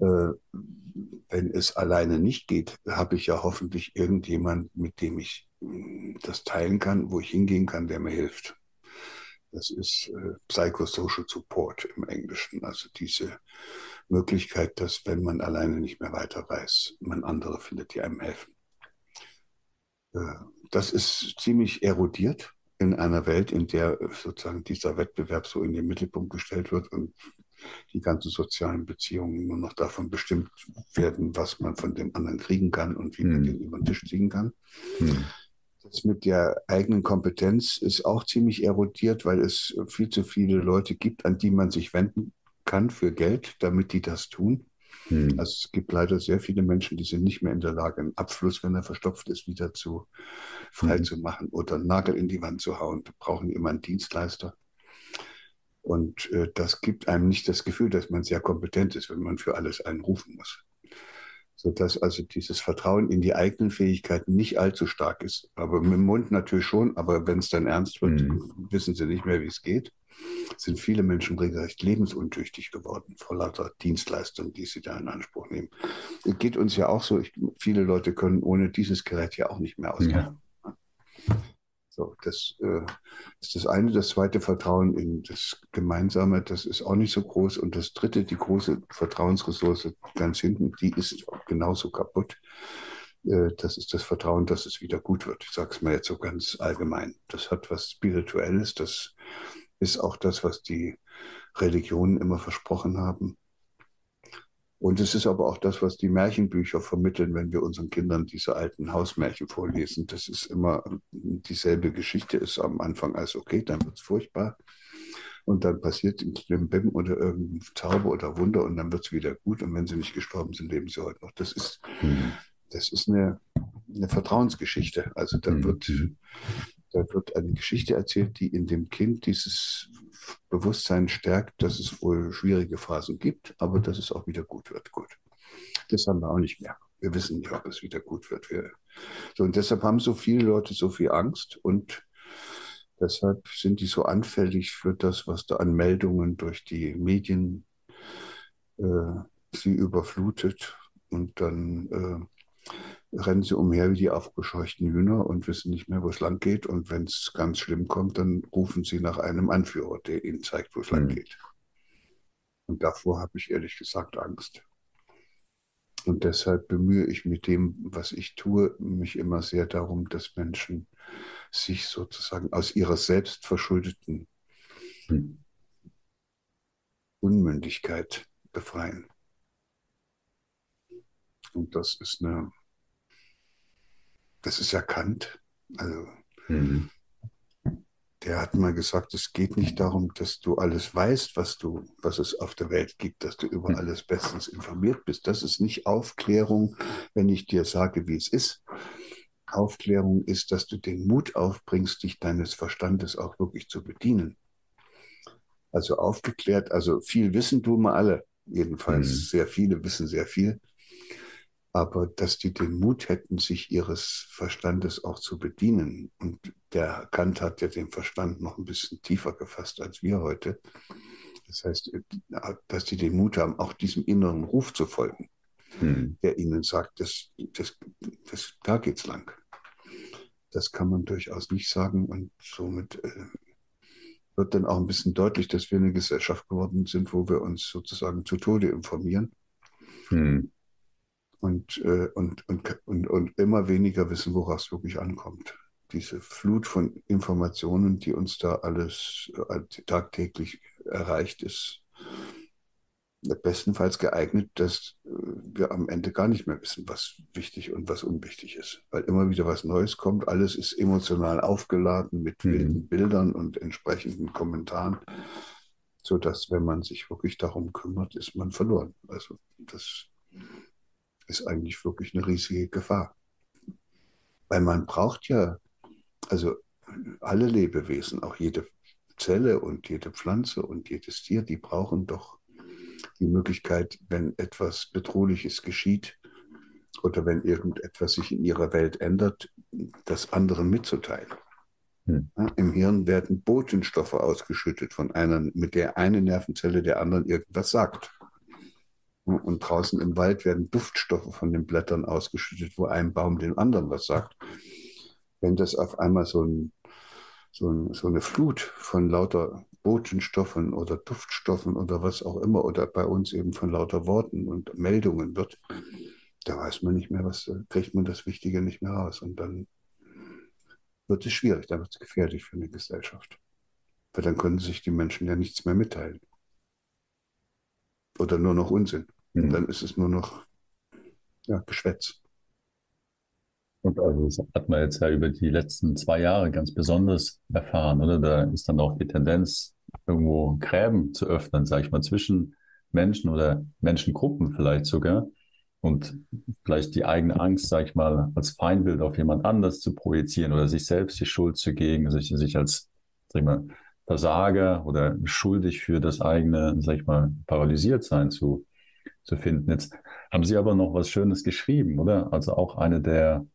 wenn es alleine nicht geht, habe ich ja hoffentlich irgendjemand, mit dem ich hm, das teilen kann, wo ich hingehen kann, der mir hilft. Das ist äh, Psychosocial Support im Englischen, also diese Möglichkeit, dass wenn man alleine nicht mehr weiter weiß, man andere findet, die einem helfen. Äh, das ist ziemlich erodiert in einer Welt, in der sozusagen dieser Wettbewerb so in den Mittelpunkt gestellt wird und die ganzen sozialen Beziehungen nur noch davon bestimmt werden, was man von dem anderen kriegen kann und wie man hm. den über den Tisch ziehen kann. Hm. Das mit der eigenen Kompetenz ist auch ziemlich erodiert, weil es viel zu viele Leute gibt, an die man sich wenden kann für Geld, damit die das tun. Hm. Also es gibt leider sehr viele Menschen, die sind nicht mehr in der Lage, einen Abfluss, wenn er verstopft ist, wieder zu frei hm. zu machen oder einen Nagel in die Wand zu hauen. Da brauchen immer einen Dienstleister. Und äh, das gibt einem nicht das Gefühl, dass man sehr kompetent ist, wenn man für alles einen rufen muss. Sodass also dieses Vertrauen in die eigenen Fähigkeiten nicht allzu stark ist. Aber mit dem Mund natürlich schon, aber wenn es dann ernst wird, mhm. wissen sie nicht mehr, wie es geht sind viele Menschen regelrecht lebensuntüchtig geworden vor lauter Dienstleistungen, die sie da in Anspruch nehmen. Es geht uns ja auch so, ich, viele Leute können ohne dieses Gerät ja auch nicht mehr auskommen. Ja. So, das äh, ist das eine. Das zweite Vertrauen in das Gemeinsame, das ist auch nicht so groß. Und das dritte, die große Vertrauensressource ganz hinten, die ist genauso kaputt. Äh, das ist das Vertrauen, dass es wieder gut wird. Ich sage es mal jetzt so ganz allgemein. Das hat was Spirituelles, das ist auch das, was die Religionen immer versprochen haben. Und es ist aber auch das, was die Märchenbücher vermitteln, wenn wir unseren Kindern diese alten Hausmärchen vorlesen. Das ist immer dieselbe Geschichte, ist am Anfang als okay, dann wird es furchtbar. Und dann passiert ein Bim oder irgendein Zauber oder Wunder und dann wird es wieder gut. Und wenn sie nicht gestorben sind, leben sie heute noch. Das ist, mhm. das ist eine, eine Vertrauensgeschichte. Also da mhm. wird da wird eine Geschichte erzählt, die in dem Kind dieses Bewusstsein stärkt, dass es wohl schwierige Phasen gibt, aber dass es auch wieder gut wird. Gut. Das haben wir auch nicht mehr. Wir wissen nicht, ob es wieder gut wird. Wir, so, und deshalb haben so viele Leute so viel Angst und deshalb sind die so anfällig für das, was da an Meldungen durch die Medien äh, sie überflutet. Und dann äh, rennen sie umher wie die aufgescheuchten Hühner und wissen nicht mehr, wo es lang geht. Und wenn es ganz schlimm kommt, dann rufen sie nach einem Anführer, der ihnen zeigt, wo es mhm. lang geht. Und davor habe ich ehrlich gesagt Angst. Und deshalb bemühe ich mit dem, was ich tue, mich immer sehr darum, dass Menschen sich sozusagen aus ihrer selbstverschuldeten mhm. Unmündigkeit befreien. Und das ist eine, das ist ja Kant. Also, mhm. der hat mal gesagt, es geht nicht darum, dass du alles weißt, was du, was es auf der Welt gibt, dass du über mhm. alles bestens informiert bist. Das ist nicht Aufklärung, wenn ich dir sage, wie es ist. Aufklärung ist, dass du den Mut aufbringst, dich deines Verstandes auch wirklich zu bedienen. Also aufgeklärt, also viel wissen tun wir alle. Jedenfalls mhm. sehr viele wissen sehr viel aber dass die den Mut hätten, sich ihres Verstandes auch zu bedienen. Und der Kant hat ja den Verstand noch ein bisschen tiefer gefasst als wir heute. Das heißt, dass die den Mut haben, auch diesem inneren Ruf zu folgen, hm. der ihnen sagt, das, das, das, da geht's lang. Das kann man durchaus nicht sagen und somit äh, wird dann auch ein bisschen deutlich, dass wir eine Gesellschaft geworden sind, wo wir uns sozusagen zu Tode informieren. Hm und, äh, und, und, und, und immer weniger wissen, worauf es wirklich ankommt. Diese Flut von Informationen, die uns da alles äh, tagtäglich erreicht, ist bestenfalls geeignet, dass äh, wir am Ende gar nicht mehr wissen, was wichtig und was unwichtig ist. Weil immer wieder was Neues kommt, alles ist emotional aufgeladen mit mhm. wilden Bildern und entsprechenden Kommentaren, sodass, wenn man sich wirklich darum kümmert, ist man verloren. Also das ist eigentlich wirklich eine riesige Gefahr. Weil man braucht ja, also alle Lebewesen, auch jede Zelle und jede Pflanze und jedes Tier, die brauchen doch die Möglichkeit, wenn etwas Bedrohliches geschieht oder wenn irgendetwas sich in ihrer Welt ändert, das anderen mitzuteilen. Hm. Im Hirn werden Botenstoffe ausgeschüttet von einer, mit der eine Nervenzelle der anderen irgendwas sagt. Und draußen im Wald werden Duftstoffe von den Blättern ausgeschüttet, wo ein Baum dem anderen was sagt. Wenn das auf einmal so, ein, so, ein, so eine Flut von lauter Botenstoffen oder Duftstoffen oder was auch immer oder bei uns eben von lauter Worten und Meldungen wird, da weiß man nicht mehr, was, kriegt man das Wichtige nicht mehr raus. Und dann wird es schwierig, dann wird es gefährlich für eine Gesellschaft. Weil dann können sich die Menschen ja nichts mehr mitteilen oder nur noch Unsinn. Mhm. Dann ist es nur noch ja, Geschwätz. Und also das hat man jetzt ja über die letzten zwei Jahre ganz besonders erfahren, oder? Da ist dann auch die Tendenz, irgendwo Gräben zu öffnen, sage ich mal, zwischen Menschen oder Menschengruppen vielleicht sogar. Und vielleicht die eigene Angst, sage ich mal, als Feindbild auf jemand anders zu projizieren oder sich selbst die Schuld zu geben, sich, sich als, sag ich mal, Versager oder schuldig für das eigene, sag ich mal, paralysiert sein zu, zu finden. Jetzt haben Sie aber noch was Schönes geschrieben, oder? Also auch eine der,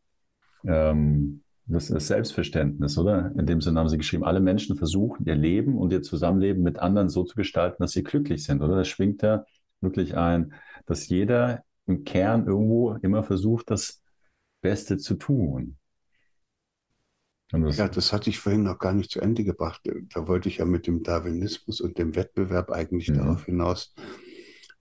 ähm, das ist Selbstverständnis, oder? In dem Sinne haben Sie geschrieben, alle Menschen versuchen, ihr Leben und ihr Zusammenleben mit anderen so zu gestalten, dass sie glücklich sind, oder? Das schwingt ja wirklich ein, dass jeder im Kern irgendwo immer versucht, das Beste zu tun. Ja, das hatte ich vorhin noch gar nicht zu Ende gebracht. Da wollte ich ja mit dem Darwinismus und dem Wettbewerb eigentlich mhm. darauf hinaus,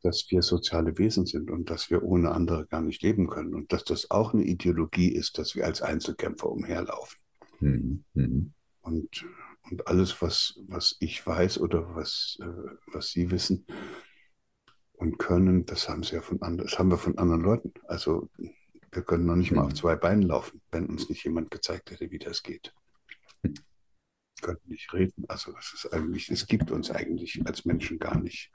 dass wir soziale Wesen sind und dass wir ohne andere gar nicht leben können und dass das auch eine Ideologie ist, dass wir als Einzelkämpfer umherlaufen. Mhm. mhm. Und, und alles, was, was ich weiß oder was, äh, was Sie wissen und können, das haben, Sie ja von anderen, das haben wir von anderen Leuten. Also wir können noch nicht mal auf mhm. zwei Beinen laufen, wenn uns nicht jemand gezeigt hätte, wie das geht. Wir können nicht reden. Also es ist eigentlich, es gibt uns eigentlich als Menschen gar nicht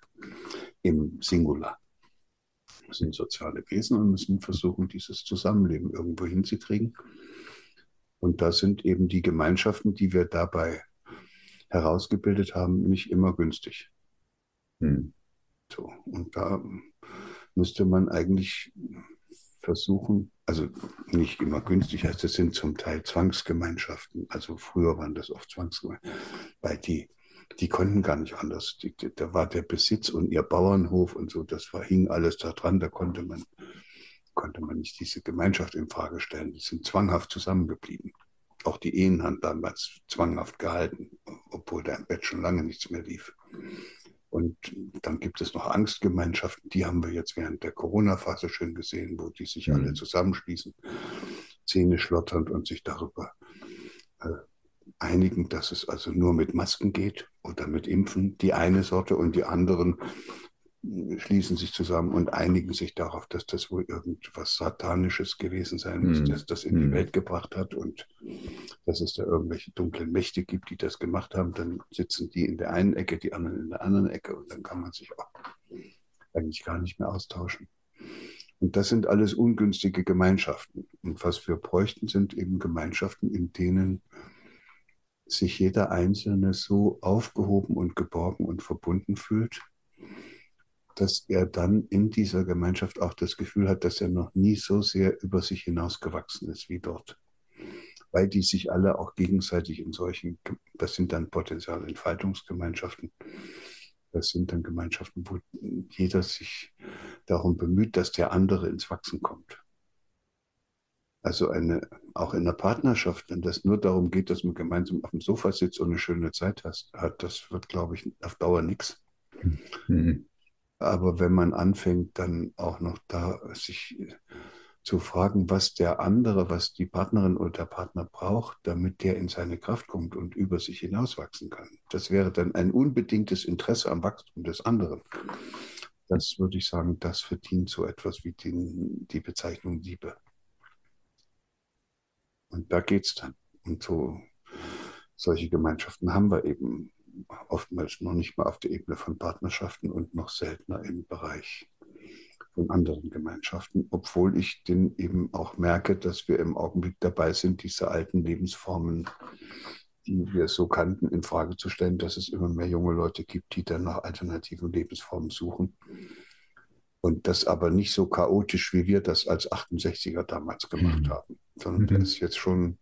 im Singular. Wir sind soziale Wesen und müssen versuchen, dieses Zusammenleben irgendwo hinzukriegen. Und da sind eben die Gemeinschaften, die wir dabei herausgebildet haben, nicht immer günstig. Hm. So, und da müsste man eigentlich versuchen, also nicht immer günstig, heißt es sind zum Teil Zwangsgemeinschaften. Also früher waren das oft Zwangsgemeinschaften, weil die, die konnten gar nicht anders. Die, da war der Besitz und ihr Bauernhof und so, das war, hing alles da dran, da konnte man, konnte man nicht diese Gemeinschaft in Frage stellen. Die sind zwanghaft zusammengeblieben. Auch die Ehen haben damals zwanghaft gehalten, obwohl da im Bett schon lange nichts mehr lief. Und dann gibt es noch Angstgemeinschaften, die haben wir jetzt während der Corona-Phase schön gesehen, wo die sich mhm. alle zusammenschließen, Zähne schlotternd und sich darüber äh, einigen, dass es also nur mit Masken geht oder mit Impfen, die eine Sorte und die anderen schließen sich zusammen und einigen sich darauf, dass das wohl irgendwas Satanisches gewesen sein muss, mm. das das in die mm. Welt gebracht hat und dass es da irgendwelche dunklen Mächte gibt, die das gemacht haben. Dann sitzen die in der einen Ecke, die anderen in der anderen Ecke und dann kann man sich auch eigentlich gar nicht mehr austauschen. Und das sind alles ungünstige Gemeinschaften. Und was wir bräuchten, sind eben Gemeinschaften, in denen sich jeder Einzelne so aufgehoben und geborgen und verbunden fühlt, dass er dann in dieser Gemeinschaft auch das Gefühl hat, dass er noch nie so sehr über sich hinausgewachsen ist wie dort. Weil die sich alle auch gegenseitig in solchen, das sind dann potenzielle Entfaltungsgemeinschaften, das sind dann Gemeinschaften, wo jeder sich darum bemüht, dass der andere ins Wachsen kommt. Also eine, auch in der Partnerschaft, wenn das nur darum geht, dass man gemeinsam auf dem Sofa sitzt und eine schöne Zeit hat, das wird, glaube ich, auf Dauer nichts. Mhm. Aber wenn man anfängt, dann auch noch da sich zu fragen, was der andere, was die Partnerin oder der Partner braucht, damit der in seine Kraft kommt und über sich hinauswachsen kann. Das wäre dann ein unbedingtes Interesse am Wachstum des anderen. Das würde ich sagen, das verdient so etwas wie die, die Bezeichnung Liebe. Und da geht es dann. Und so solche Gemeinschaften haben wir eben oftmals noch nicht mal auf der Ebene von Partnerschaften und noch seltener im Bereich von anderen Gemeinschaften, obwohl ich den eben auch merke, dass wir im Augenblick dabei sind, diese alten Lebensformen, die wir so kannten, in Frage zu stellen, dass es immer mehr junge Leute gibt, die dann nach alternativen Lebensformen suchen. Und das aber nicht so chaotisch, wie wir das als 68er damals gemacht mhm. haben, sondern mhm. da ist jetzt schon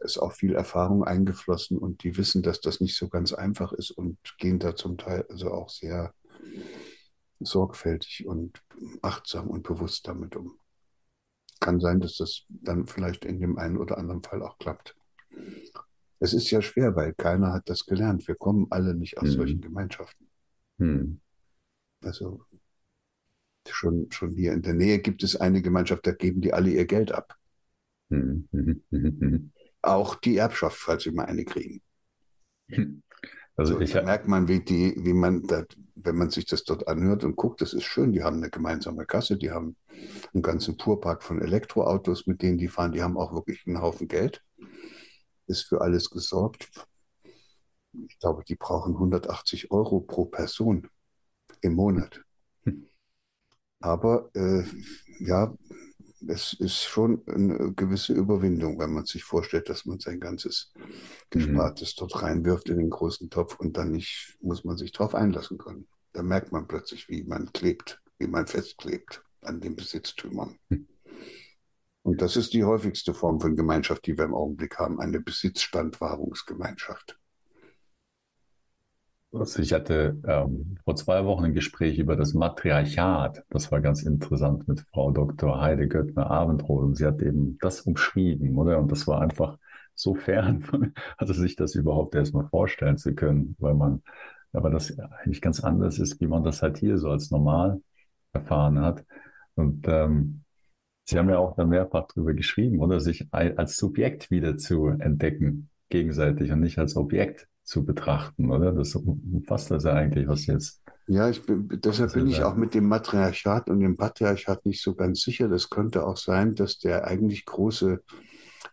ist auch viel Erfahrung eingeflossen und die wissen, dass das nicht so ganz einfach ist und gehen da zum Teil also auch sehr sorgfältig und achtsam und bewusst damit um. Kann sein, dass das dann vielleicht in dem einen oder anderen Fall auch klappt. Es ist ja schwer, weil keiner hat das gelernt. Wir kommen alle nicht aus hm. solchen Gemeinschaften. Hm. Also schon, schon hier in der Nähe gibt es eine Gemeinschaft, da geben die alle ihr Geld ab. Hm. Auch die Erbschaft, falls sie mal eine kriegen. Also so, ich merkt man, wie die, wie man, da, wenn man sich das dort anhört und guckt, das ist schön. Die haben eine gemeinsame Kasse, die haben einen ganzen Fuhrpark von Elektroautos, mit denen die fahren. Die haben auch wirklich einen Haufen Geld. Ist für alles gesorgt. Ich glaube, die brauchen 180 Euro pro Person im Monat. Hm. Aber äh, ja, es ist schon eine gewisse Überwindung, wenn man sich vorstellt, dass man sein ganzes Gespartes mhm. dort reinwirft in den großen Topf und dann nicht, muss man sich darauf einlassen können. Da merkt man plötzlich, wie man klebt, wie man festklebt an den Besitztümern. Mhm. Und das ist die häufigste Form von Gemeinschaft, die wir im Augenblick haben, eine Besitzstandwahrungsgemeinschaft. Also ich hatte ähm, vor zwei Wochen ein Gespräch über das Matriarchat. Das war ganz interessant mit Frau Dr. Heide Göttner Abendroth. Und sie hat eben das umschrieben, oder? Und das war einfach so fern, also sich das überhaupt erstmal vorstellen zu können, weil man, aber das eigentlich ganz anders ist, wie man das halt hier so als normal erfahren hat. Und ähm, Sie haben ja auch dann mehrfach darüber geschrieben, oder sich als Subjekt wieder zu entdecken, gegenseitig und nicht als Objekt zu betrachten, oder? Das umfasst das ja eigentlich, was jetzt. Ja, bin, deshalb bin ich auch mit dem Matriarchat und dem Patriarchat nicht so ganz sicher. Das könnte auch sein, dass der eigentlich große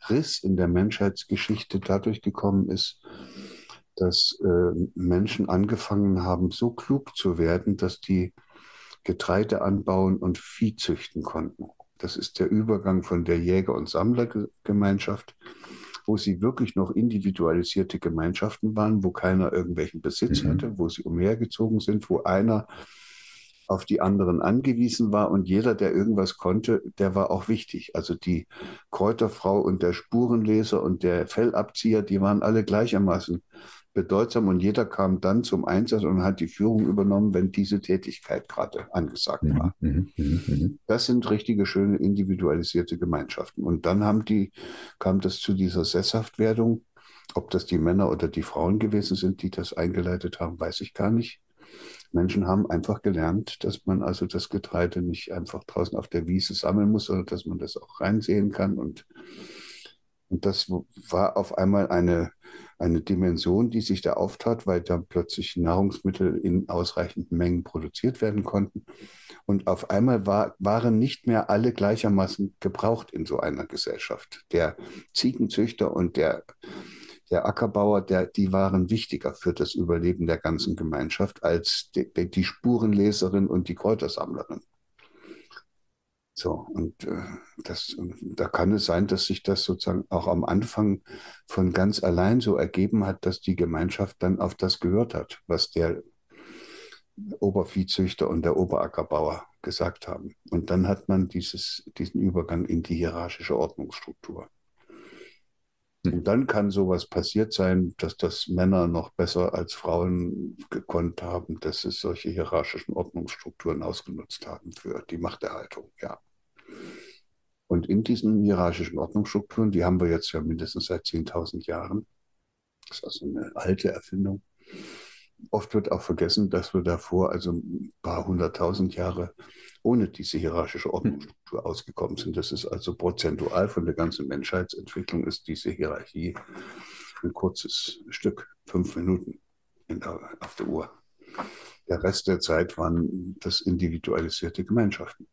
Riss in der Menschheitsgeschichte dadurch gekommen ist, dass äh, Menschen angefangen haben, so klug zu werden, dass die Getreide anbauen und Vieh züchten konnten. Das ist der Übergang von der Jäger- und Sammlergemeinschaft wo sie wirklich noch individualisierte Gemeinschaften waren, wo keiner irgendwelchen Besitz mhm. hatte, wo sie umhergezogen sind, wo einer auf die anderen angewiesen war und jeder, der irgendwas konnte, der war auch wichtig. Also die Kräuterfrau und der Spurenleser und der Fellabzieher, die waren alle gleichermaßen bedeutsam und jeder kam dann zum Einsatz und hat die Führung übernommen, wenn diese Tätigkeit gerade angesagt mhm, war. Mhm, mhm, das sind richtige schöne individualisierte Gemeinschaften. Und dann haben die, kam das zu dieser Sesshaftwerdung. Ob das die Männer oder die Frauen gewesen sind, die das eingeleitet haben, weiß ich gar nicht. Menschen haben einfach gelernt, dass man also das Getreide nicht einfach draußen auf der Wiese sammeln muss, sondern dass man das auch reinsehen kann. Und, und das war auf einmal eine eine Dimension, die sich da auftrat, weil da plötzlich Nahrungsmittel in ausreichenden Mengen produziert werden konnten. Und auf einmal war, waren nicht mehr alle gleichermaßen gebraucht in so einer Gesellschaft. Der Ziegenzüchter und der, der Ackerbauer, der, die waren wichtiger für das Überleben der ganzen Gemeinschaft als die, die Spurenleserin und die Kräutersammlerin. So, und äh, das, da kann es sein, dass sich das sozusagen auch am Anfang von ganz allein so ergeben hat, dass die Gemeinschaft dann auf das gehört hat, was der Oberviehzüchter und der Oberackerbauer gesagt haben. Und dann hat man dieses, diesen Übergang in die hierarchische Ordnungsstruktur. Hm. Und dann kann sowas passiert sein, dass das Männer noch besser als Frauen gekonnt haben, dass sie solche hierarchischen Ordnungsstrukturen ausgenutzt haben für die Machterhaltung, ja. Und in diesen hierarchischen Ordnungsstrukturen, die haben wir jetzt ja mindestens seit 10.000 Jahren, das ist also eine alte Erfindung. Oft wird auch vergessen, dass wir davor also ein paar hunderttausend Jahre ohne diese hierarchische Ordnungsstruktur ausgekommen sind. Das ist also prozentual von der ganzen Menschheitsentwicklung ist diese Hierarchie ein kurzes Stück, fünf Minuten der, auf der Uhr. Der Rest der Zeit waren das individualisierte Gemeinschaften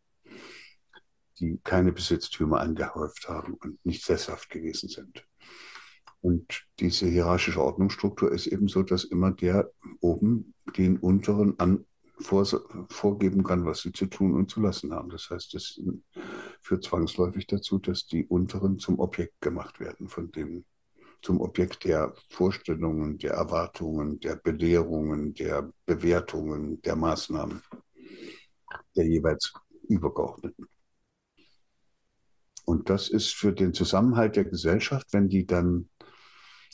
die keine Besitztümer angehäuft haben und nicht sesshaft gewesen sind. Und diese hierarchische Ordnungsstruktur ist eben so, dass immer der oben den unteren an, vor, vorgeben kann, was sie zu tun und zu lassen haben. Das heißt, es führt zwangsläufig dazu, dass die unteren zum Objekt gemacht werden, von dem zum Objekt der Vorstellungen, der Erwartungen, der Belehrungen, der Bewertungen, der Maßnahmen der jeweils Übergeordneten. Und das ist für den Zusammenhalt der Gesellschaft, wenn die dann,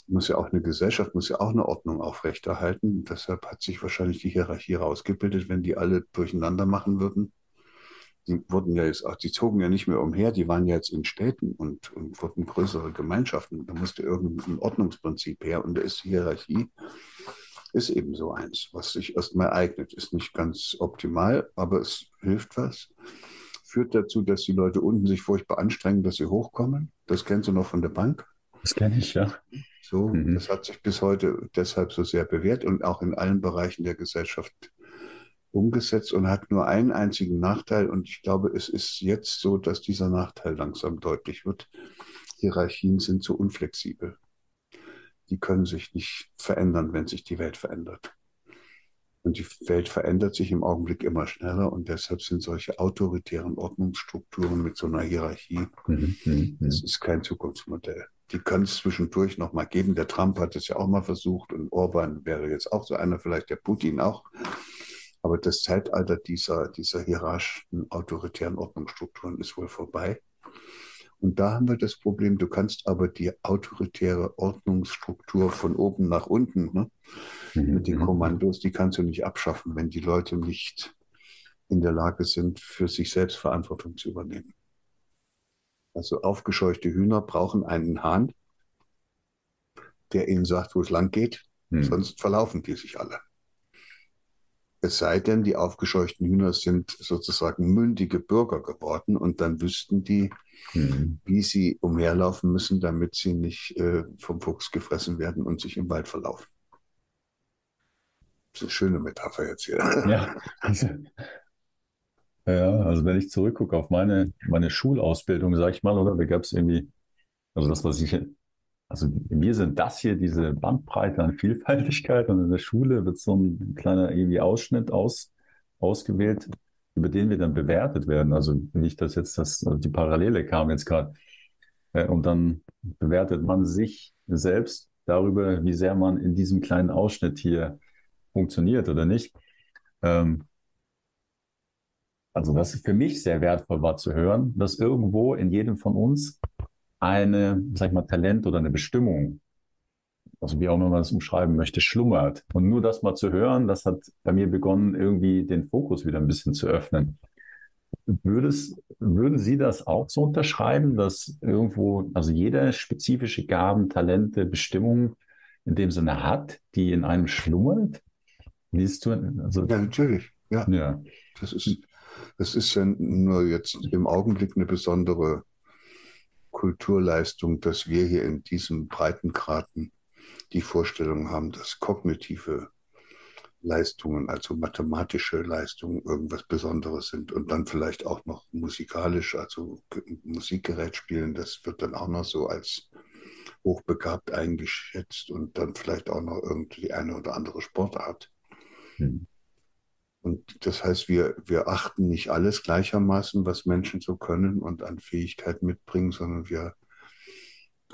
muss ja auch eine Gesellschaft, muss ja auch eine Ordnung aufrechterhalten. Deshalb hat sich wahrscheinlich die Hierarchie rausgebildet, wenn die alle durcheinander machen würden. Die wurden ja jetzt auch, die zogen ja nicht mehr umher, die waren ja jetzt in Städten und, und wurden größere Gemeinschaften. Da musste irgendein Ordnungsprinzip her und da ist die Hierarchie ist eben so eins, was sich erstmal eignet. Ist nicht ganz optimal, aber es hilft was führt dazu, dass die Leute unten sich furchtbar anstrengen, dass sie hochkommen. Das kennst du noch von der Bank. Das kenne ich, ja. So, mhm. das hat sich bis heute deshalb so sehr bewährt und auch in allen Bereichen der Gesellschaft umgesetzt und hat nur einen einzigen Nachteil. Und ich glaube, es ist jetzt so, dass dieser Nachteil langsam deutlich wird. Hierarchien sind zu unflexibel. Die können sich nicht verändern, wenn sich die Welt verändert. Und die Welt verändert sich im Augenblick immer schneller und deshalb sind solche autoritären Ordnungsstrukturen mit so einer Hierarchie, mhm, mhm, das ist kein Zukunftsmodell. Die kann es zwischendurch noch mal geben. Der Trump hat es ja auch mal versucht und Orban wäre jetzt auch so einer, vielleicht der Putin auch. Aber das Zeitalter dieser, dieser hierarchischen, autoritären Ordnungsstrukturen ist wohl vorbei. Und da haben wir das Problem, du kannst aber die autoritäre Ordnungsstruktur von oben nach unten, ne, mhm. mit den mhm. Kommandos, die kannst du nicht abschaffen, wenn die Leute nicht in der Lage sind, für sich selbst Verantwortung zu übernehmen. Also aufgescheuchte Hühner brauchen einen Hahn, der ihnen sagt, wo es lang geht, mhm. sonst verlaufen die sich alle. Es sei denn, die aufgescheuchten Hühner sind sozusagen mündige Bürger geworden und dann wüssten die, mhm. wie sie umherlaufen müssen, damit sie nicht äh, vom Fuchs gefressen werden und sich im Wald verlaufen. Das ist eine schöne Metapher jetzt hier. Ja, ja, also wenn ich zurückgucke auf meine, meine Schulausbildung, sag ich mal, oder da gab es irgendwie, also das, was ich, also wir sind das hier, diese Bandbreite an Vielfältigkeit und in der Schule wird so ein kleiner irgendwie Ausschnitt aus, ausgewählt, über den wir dann bewertet werden. Also nicht, dass jetzt das, also die Parallele kam jetzt gerade. Äh, und dann bewertet man sich selbst darüber, wie sehr man in diesem kleinen Ausschnitt hier funktioniert oder nicht. Ähm, also was für mich sehr wertvoll war zu hören, dass irgendwo in jedem von uns eine, sag ich mal, Talent oder eine Bestimmung also wie auch immer man das umschreiben möchte, schlummert. Und nur das mal zu hören, das hat bei mir begonnen, irgendwie den Fokus wieder ein bisschen zu öffnen. Würdes, würden Sie das auch so unterschreiben, dass irgendwo, also jeder spezifische Gaben, Talente, Bestimmungen in dem Sinne hat, die in einem schlummert? Liest du? Also, ja, natürlich. Ja. ja. Das ist, das ist ja nur jetzt im Augenblick eine besondere Kulturleistung, dass wir hier in diesem Breitengraden die Vorstellung haben, dass kognitive Leistungen, also mathematische Leistungen, irgendwas Besonderes sind und dann vielleicht auch noch musikalisch, also Musikgerät spielen, das wird dann auch noch so als hochbegabt eingeschätzt und dann vielleicht auch noch irgendwie eine oder andere Sportart. Hm. Und das heißt, wir, wir achten nicht alles gleichermaßen, was Menschen so können und an Fähigkeit mitbringen, sondern wir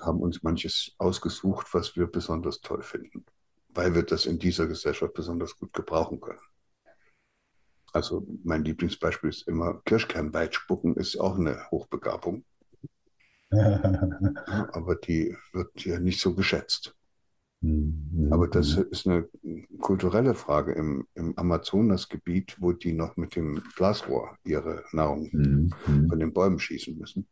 haben uns manches ausgesucht, was wir besonders toll finden weil wir das in dieser Gesellschaft besonders gut gebrauchen können. Also mein Lieblingsbeispiel ist immer Kirschkernweitspucken ist auch eine Hochbegabung. aber die wird ja nicht so geschätzt. Mhm. Aber das ist eine kulturelle Frage im, im Amazonasgebiet, wo die noch mit dem Glasrohr ihre Nahrung mhm. von den Bäumen schießen müssen.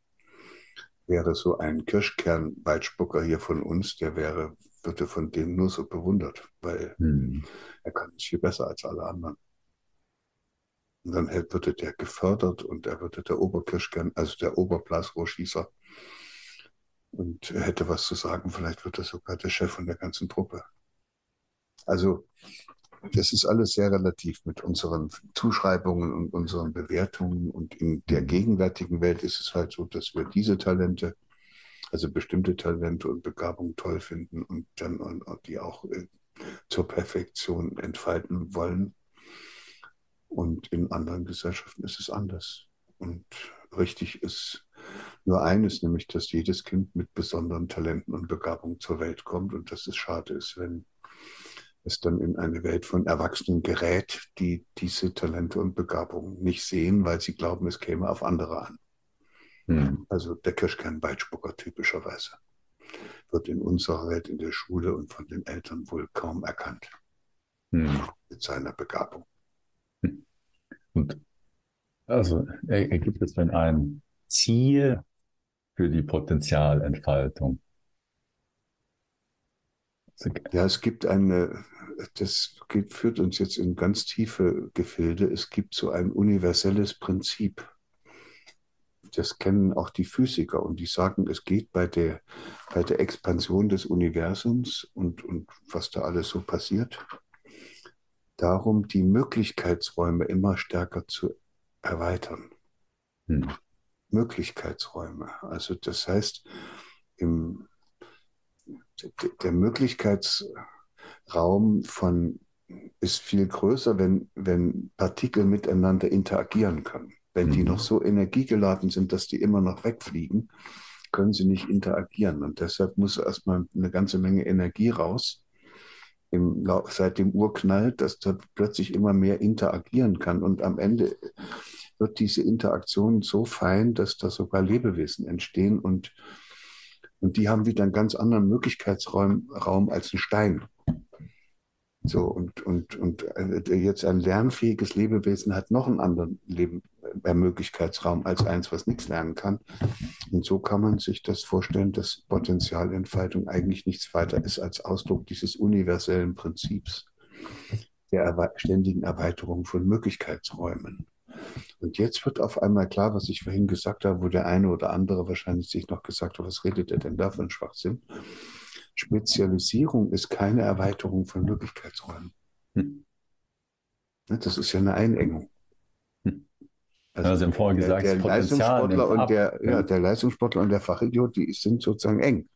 Wäre so ein Kirschkernweitspucker hier von uns, der wäre wird er von denen nur so bewundert, weil hm. er kann es viel besser als alle anderen. Und dann wird der gefördert und er wird der Oberkirschkern, also der Oberblasrohrschießer. Und er hätte was zu sagen, vielleicht wird er sogar der Chef von der ganzen Truppe. Also das ist alles sehr relativ mit unseren Zuschreibungen und unseren Bewertungen. Und in der gegenwärtigen Welt ist es halt so, dass wir diese Talente also bestimmte Talente und Begabungen toll finden und dann und, und die auch äh, zur Perfektion entfalten wollen. Und in anderen Gesellschaften ist es anders. Und richtig ist nur eines, nämlich, dass jedes Kind mit besonderen Talenten und Begabungen zur Welt kommt und dass es schade ist, wenn es dann in eine Welt von Erwachsenen gerät, die diese Talente und Begabungen nicht sehen, weil sie glauben, es käme auf andere an. Mhm. Also der Kirschkernweitspucker typischerweise wird in unserer Welt in der Schule und von den Eltern wohl kaum erkannt mhm. mit seiner Begabung. Hm. Und also ergibt es denn ein Ziel für die Potenzialentfaltung? Ja, es gibt eine, das geht, führt uns jetzt in ganz tiefe Gefilde. Es gibt so ein universelles Prinzip das kennen auch die Physiker und die sagen, es geht bei der, bei der Expansion des Universums und, und was da alles so passiert, darum, die Möglichkeitsräume immer stärker zu erweitern. Hm. Möglichkeitsräume. Also das heißt, im, der Möglichkeitsraum von ist viel größer, wenn, wenn Partikel miteinander interagieren können. Wenn die mhm. noch so energiegeladen sind, dass die immer noch wegfliegen, können sie nicht interagieren. Und deshalb muss erstmal eine ganze Menge Energie raus, im, seit dem Urknall, dass da plötzlich immer mehr interagieren kann. Und am Ende wird diese Interaktion so fein, dass da sogar Lebewesen entstehen und, und die haben wieder einen ganz anderen Möglichkeitsraum Raum als ein Stein. So, und, und, und äh, jetzt ein lernfähiges Lebewesen hat noch einen anderen Leben, äh, Möglichkeitsraum als eins, was nichts lernen kann. Und so kann man sich das vorstellen, dass Potenzialentfaltung eigentlich nichts weiter ist als Ausdruck dieses universellen Prinzips der ständigen Erweiterung von Möglichkeitsräumen. Und jetzt wird auf einmal klar, was ich vorhin gesagt habe, wo der eine oder andere wahrscheinlich sich noch gesagt hat, was redet er denn da für ein Schwachsinn? Spezialisierung ist keine Erweiterung von Möglichkeitsräumen. Hm. Ne, das ist ja eine Einengung. Hm. Also, also Sie haben vorher gesagt, der, der Leistungssportler und der, ja, der Leistungssportler und der Fachidiot, die sind sozusagen eng.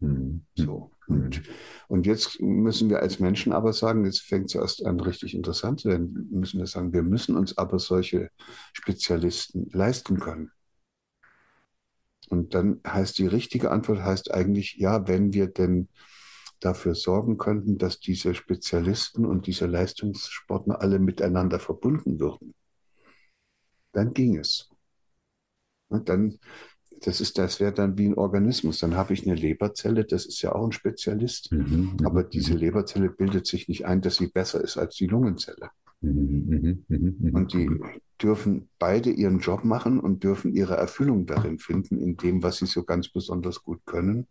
Hm. So. Hm. Und, und jetzt müssen wir als Menschen aber sagen, jetzt fängt es erst an, richtig interessant zu werden, müssen wir sagen, wir müssen uns aber solche Spezialisten leisten können. Und dann heißt die richtige Antwort heißt eigentlich, ja, wenn wir denn dafür sorgen könnten, dass diese Spezialisten und diese Leistungssportler alle miteinander verbunden würden, dann ging es. Und dann, das ist, das wäre dann wie ein Organismus. Dann habe ich eine Leberzelle, das ist ja auch ein Spezialist, mhm, mhm aber diese mhm. Leberzelle bildet sich nicht ein, dass sie besser ist als die Lungenzelle. Mhm, und die dürfen beide ihren Job machen und dürfen ihre Erfüllung darin finden, in dem, was sie so ganz besonders gut können.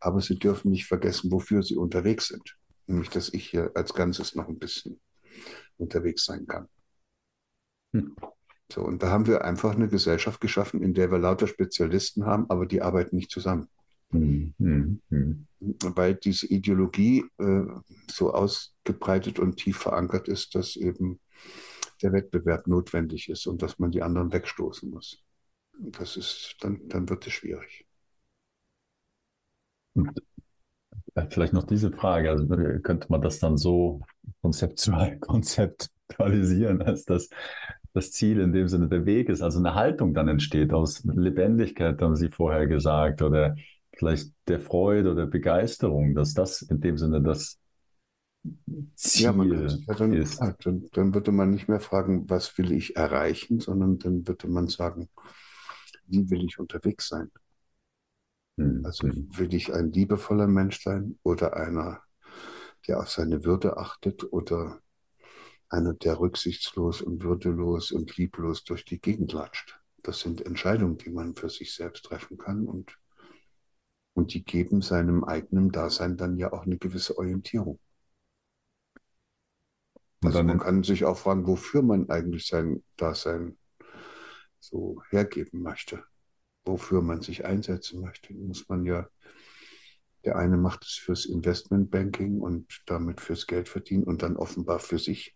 Aber sie dürfen nicht vergessen, wofür sie unterwegs sind. Nämlich, dass ich hier als Ganzes noch ein bisschen unterwegs sein kann. Hm. So, und da haben wir einfach eine Gesellschaft geschaffen, in der wir lauter Spezialisten haben, aber die arbeiten nicht zusammen. Mhm. Mhm. Weil diese Ideologie äh, so ausgebreitet und tief verankert ist, dass eben der Wettbewerb notwendig ist und dass man die anderen wegstoßen muss. Und das ist, dann, dann wird es schwierig. Und äh, vielleicht noch diese Frage, also äh, könnte man das dann so konzeptual, konzeptualisieren, als das das Ziel in dem Sinne der Weg ist, also eine Haltung dann entsteht aus Lebendigkeit, haben Sie vorher gesagt, oder vielleicht der Freude oder Begeisterung, dass das in dem Sinne das Ziel ja, ja dann, ist. Ja, dann, dann, würde man nicht mehr fragen, was will ich erreichen, sondern dann würde man sagen, wie will ich unterwegs sein? Hm. Also hm. will ich ein liebevoller Mensch sein oder einer, der auf seine Würde achtet oder einer, der rücksichtslos und würdelos und lieblos durch die Gegend latscht. Das sind Entscheidungen, die man für sich selbst treffen kann und, und die geben seinem eigenen Dasein dann ja auch eine gewisse Orientierung. Also man kann sich auch fragen, wofür man eigentlich sein Dasein so hergeben möchte, wofür man sich einsetzen möchte. Muss man ja, der eine macht es fürs Investmentbanking und damit fürs Geld verdienen und dann offenbar für sich.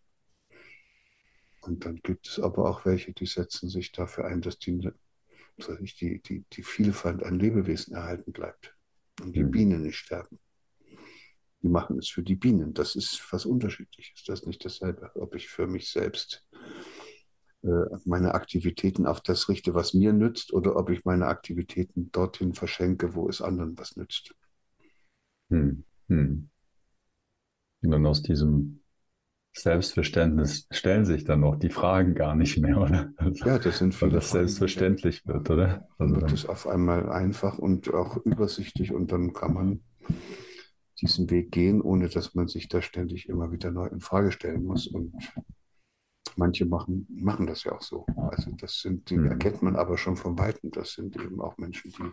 Und dann gibt es aber auch welche, die setzen sich dafür ein, dass die, die, die, die Vielfalt an Lebewesen erhalten bleibt und die mhm. Bienen nicht sterben. Die machen es für die Bienen. Das ist was Unterschiedliches. Das ist nicht dasselbe. Ob ich für mich selbst äh, meine Aktivitäten auf das richte, was mir nützt, oder ob ich meine Aktivitäten dorthin verschenke, wo es anderen was nützt. Hm. Hm. Und dann aus diesem Selbstverständnis stellen sich dann noch die Fragen gar nicht mehr, oder? Also, ja, das sind viele. Weil das selbstverständlich wird, oder? Also wird es auf einmal einfach und auch übersichtlich und dann kann man diesen Weg gehen, ohne dass man sich da ständig immer wieder neu in Frage stellen muss. Und manche machen, machen das ja auch so. Also das sind, die mhm. erkennt man aber schon von Weitem. Das sind eben auch Menschen, die,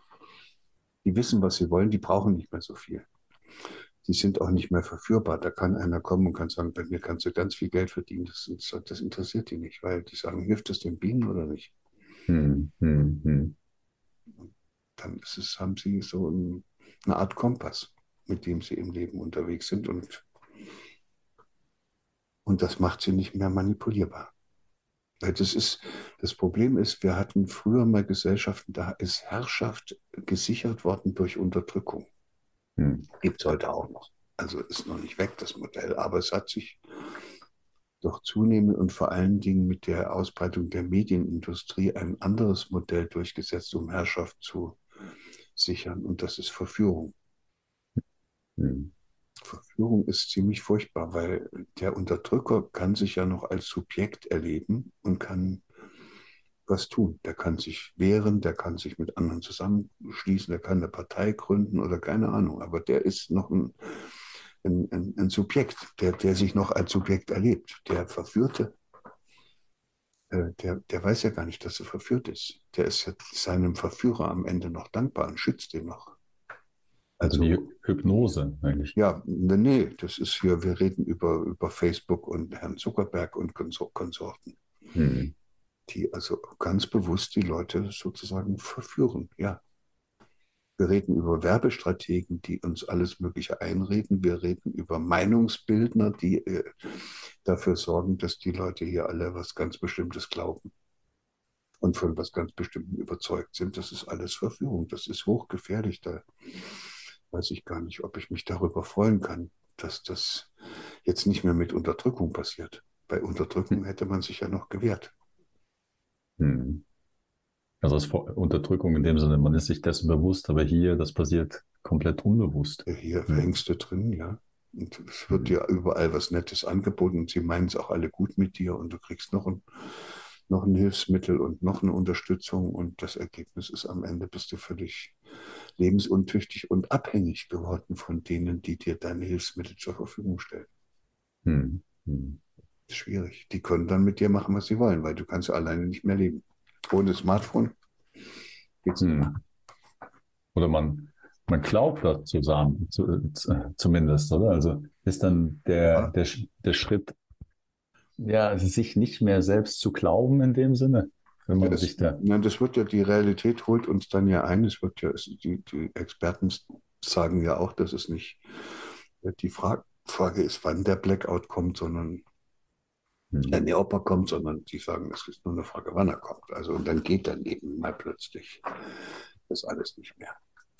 die wissen, was sie wollen, die brauchen nicht mehr so viel die sind auch nicht mehr verführbar. Da kann einer kommen und kann sagen, bei mir kannst du ganz viel Geld verdienen. Das, das interessiert die nicht, weil die sagen, hilft es den Bienen oder nicht? Hm, hm, hm. Dann ist es, haben sie so ein, eine Art Kompass, mit dem sie im Leben unterwegs sind und, und das macht sie nicht mehr manipulierbar. Weil das ist, das Problem ist, wir hatten früher mal Gesellschaften, da ist Herrschaft gesichert worden durch Unterdrückung. Hm. Gibt es heute auch noch. Also ist noch nicht weg, das Modell, aber es hat sich doch zunehmend und vor allen Dingen mit der Ausbreitung der Medienindustrie ein anderes Modell durchgesetzt, um Herrschaft zu sichern, und das ist Verführung. Hm. Verführung ist ziemlich furchtbar, weil der Unterdrücker kann sich ja noch als Subjekt erleben und kann was tun. Der kann sich wehren, der kann sich mit anderen zusammenschließen, der kann eine Partei gründen oder keine Ahnung. Aber der ist noch ein, ein, ein, ein Subjekt, der, der sich noch als Subjekt erlebt. Der Verführte, äh, der, der weiß ja gar nicht, dass er verführt ist. Der ist ja seinem Verführer am Ende noch dankbar und schützt ihn noch. Also, also die Hypnose eigentlich. Ja, nee, das ist hier, wir reden über, über Facebook und Herrn Zuckerberg und Konsorten. Hm die also ganz bewusst die Leute sozusagen verführen. Ja. Wir reden über Werbestrategen, die uns alles Mögliche einreden. Wir reden über Meinungsbildner, die äh, dafür sorgen, dass die Leute hier alle was ganz Bestimmtes glauben und von was ganz Bestimmtem überzeugt sind. Das ist alles Verführung. Das ist hochgefährlich. Da weiß ich gar nicht, ob ich mich darüber freuen kann, dass das jetzt nicht mehr mit Unterdrückung passiert. Bei Unterdrückung hätte man sich ja noch gewehrt. Hm. Also es ist Unterdrückung in dem Sinne, man ist sich dessen bewusst, aber hier, das passiert komplett unbewusst. Hier hm. hängst du drin, ja. Und es wird hm. dir überall was Nettes angeboten und sie meinen es auch alle gut mit dir und du kriegst noch ein, noch ein Hilfsmittel und noch eine Unterstützung und das Ergebnis ist am Ende bist du völlig lebensuntüchtig und abhängig geworden von denen, die dir deine Hilfsmittel zur Verfügung stellen. Hm. Hm schwierig. Die können dann mit dir machen, was sie wollen, weil du kannst alleine nicht mehr leben. Ohne Smartphone geht's hm. nicht. Oder man, man glaubt das zusammen, zu, zu, zumindest, oder? Also ist dann der, ja. der, der Schritt, ja, sich nicht mehr selbst zu glauben in dem Sinne. wenn man das, sich da. Na, das wird ja, die Realität holt uns dann ja ein. Es wird ja, die, die Experten sagen ja auch, dass es nicht die Frage, Frage ist, wann der Blackout kommt, sondern mhm. der Neoper kommt, sondern die sagen, es ist nur eine Frage, wann er kommt. Also und dann geht dann eben mal plötzlich das alles nicht mehr.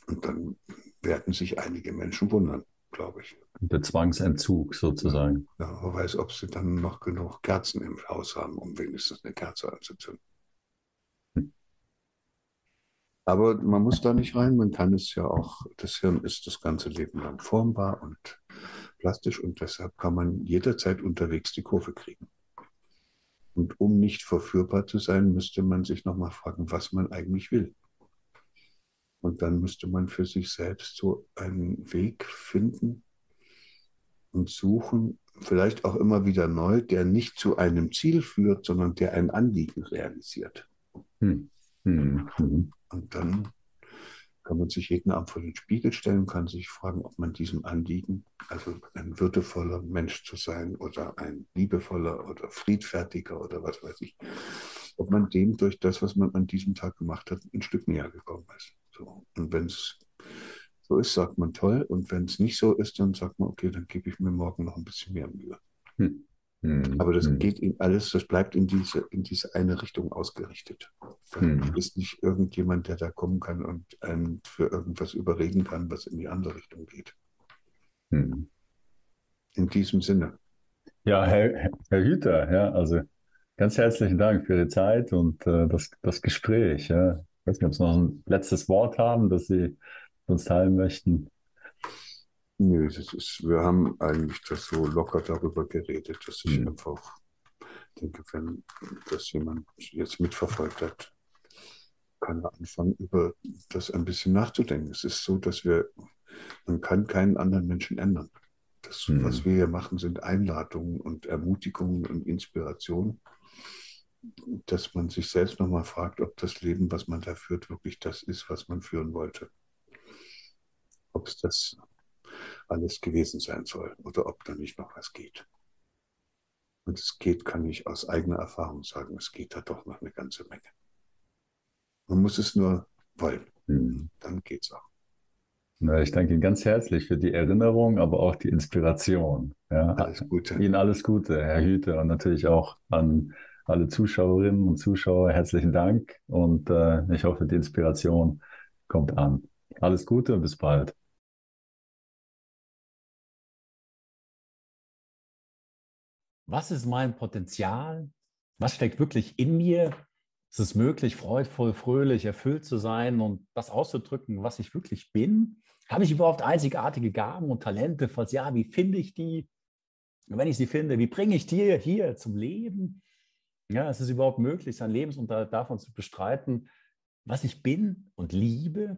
Und dann werden sich einige Menschen wundern, glaube ich. Der Zwangsentzug sozusagen. Ja, wer weiß, ob sie dann noch genug Kerzen im Haus haben, um wenigstens eine Kerze anzuzünden. Hm. Aber man muss da nicht rein, man kann es ja auch, das Hirn ist das ganze Leben lang formbar und plastisch und deshalb kann man jederzeit unterwegs die Kurve kriegen. Und um nicht verführbar zu sein, müsste man sich nochmal fragen, was man eigentlich will. Und dann müsste man für sich selbst so einen Weg finden und suchen, vielleicht auch immer wieder neu, der nicht zu einem Ziel führt, sondern der ein Anliegen realisiert. Hm. Hm. Und dann kann man sich jeden Abend vor den Spiegel stellen, kann sich fragen, ob man diesem Anliegen, also ein würdevoller Mensch zu sein oder ein liebevoller oder friedfertiger oder was weiß ich, ob man dem durch das, was man an diesem Tag gemacht hat, ein Stück näher gekommen ist. So. Und wenn es so ist, sagt man toll. Und wenn es nicht so ist, dann sagt man, okay, dann gebe ich mir morgen noch ein bisschen mehr Mühe. Hm. Hm. Aber das hm. geht in alles, das bleibt in diese, in diese eine Richtung ausgerichtet. Da hm. ist nicht irgendjemand, der da kommen kann und einen für irgendwas überreden kann, was in die andere Richtung geht. Hm. In diesem Sinne. Ja, Herr, Herr Hüter, ja, also ganz herzlichen Dank für Ihre Zeit und äh, das, das Gespräch. Ja. Ich weiß nicht, ob Sie noch ein letztes Wort haben, das Sie uns teilen möchten. Nö, das ist, wir haben eigentlich das so locker darüber geredet, dass ich mhm. einfach denke, wenn das jemand jetzt mitverfolgt hat, kann er anfangen, über das ein bisschen nachzudenken. Es ist so, dass wir, man kann keinen anderen Menschen ändern. Das, mhm. was wir hier machen, sind Einladungen und Ermutigungen und Inspirationen, dass man sich selbst nochmal fragt, ob das Leben, was man da führt, wirklich das ist, was man führen wollte. Ob es das alles gewesen sein soll oder ob da nicht noch was geht. Und es geht, kann ich aus eigener Erfahrung sagen, es geht da doch noch eine ganze Menge. Man muss es nur wollen. Mhm. Dann geht's auch. Na, ich danke Ihnen ganz herzlich für die Erinnerung, aber auch die Inspiration. Ja. Alles Gute. Ihnen alles Gute, Herr Hüte, und natürlich auch an alle Zuschauerinnen und Zuschauer herzlichen Dank und äh, ich hoffe, die Inspiration kommt an. Alles Gute und bis bald. Was ist mein Potenzial? Was steckt wirklich in mir? Ist es möglich, freudvoll, fröhlich, erfüllt zu sein und das auszudrücken, was ich wirklich bin? Habe ich überhaupt einzigartige Gaben und Talente? Falls ja, wie finde ich die? Und wenn ich sie finde, wie bringe ich die hier zum Leben? Ja, ist es überhaupt möglich, sein Lebensunterhalt davon zu bestreiten, was ich bin und liebe?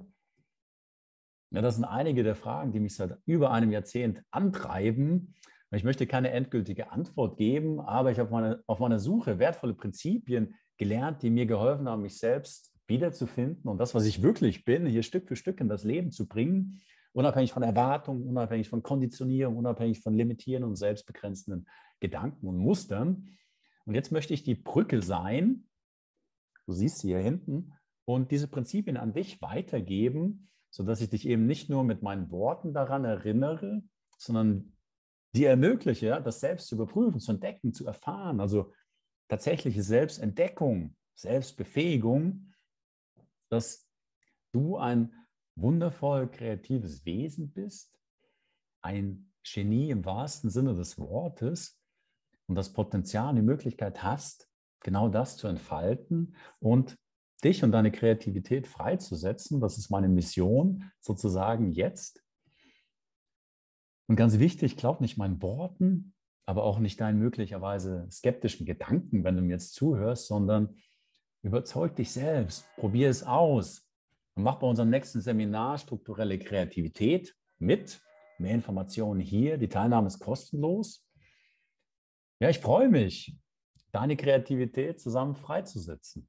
Ja, das sind einige der Fragen, die mich seit über einem Jahrzehnt antreiben ich möchte keine endgültige Antwort geben, aber ich habe meine, auf meiner Suche wertvolle Prinzipien gelernt, die mir geholfen haben, mich selbst wiederzufinden und das, was ich wirklich bin, hier Stück für Stück in das Leben zu bringen, unabhängig von Erwartungen, unabhängig von Konditionierung, unabhängig von limitierenden und selbstbegrenzenden Gedanken und Mustern. Und jetzt möchte ich die Brücke sein, du siehst sie hier hinten, und diese Prinzipien an dich weitergeben, sodass ich dich eben nicht nur mit meinen Worten daran erinnere, sondern die ermögliche, das selbst zu überprüfen, zu entdecken, zu erfahren. Also tatsächliche Selbstentdeckung, Selbstbefähigung, dass du ein wundervoll kreatives Wesen bist, ein Genie im wahrsten Sinne des Wortes und das Potenzial, die Möglichkeit hast, genau das zu entfalten und dich und deine Kreativität freizusetzen. Das ist meine Mission sozusagen jetzt und ganz wichtig, glaub nicht meinen Worten, aber auch nicht deinen möglicherweise skeptischen Gedanken, wenn du mir jetzt zuhörst, sondern überzeug dich selbst, probier es aus und mach bei unserem nächsten Seminar strukturelle Kreativität mit. Mehr Informationen hier. Die Teilnahme ist kostenlos. Ja, ich freue mich, deine Kreativität zusammen freizusetzen.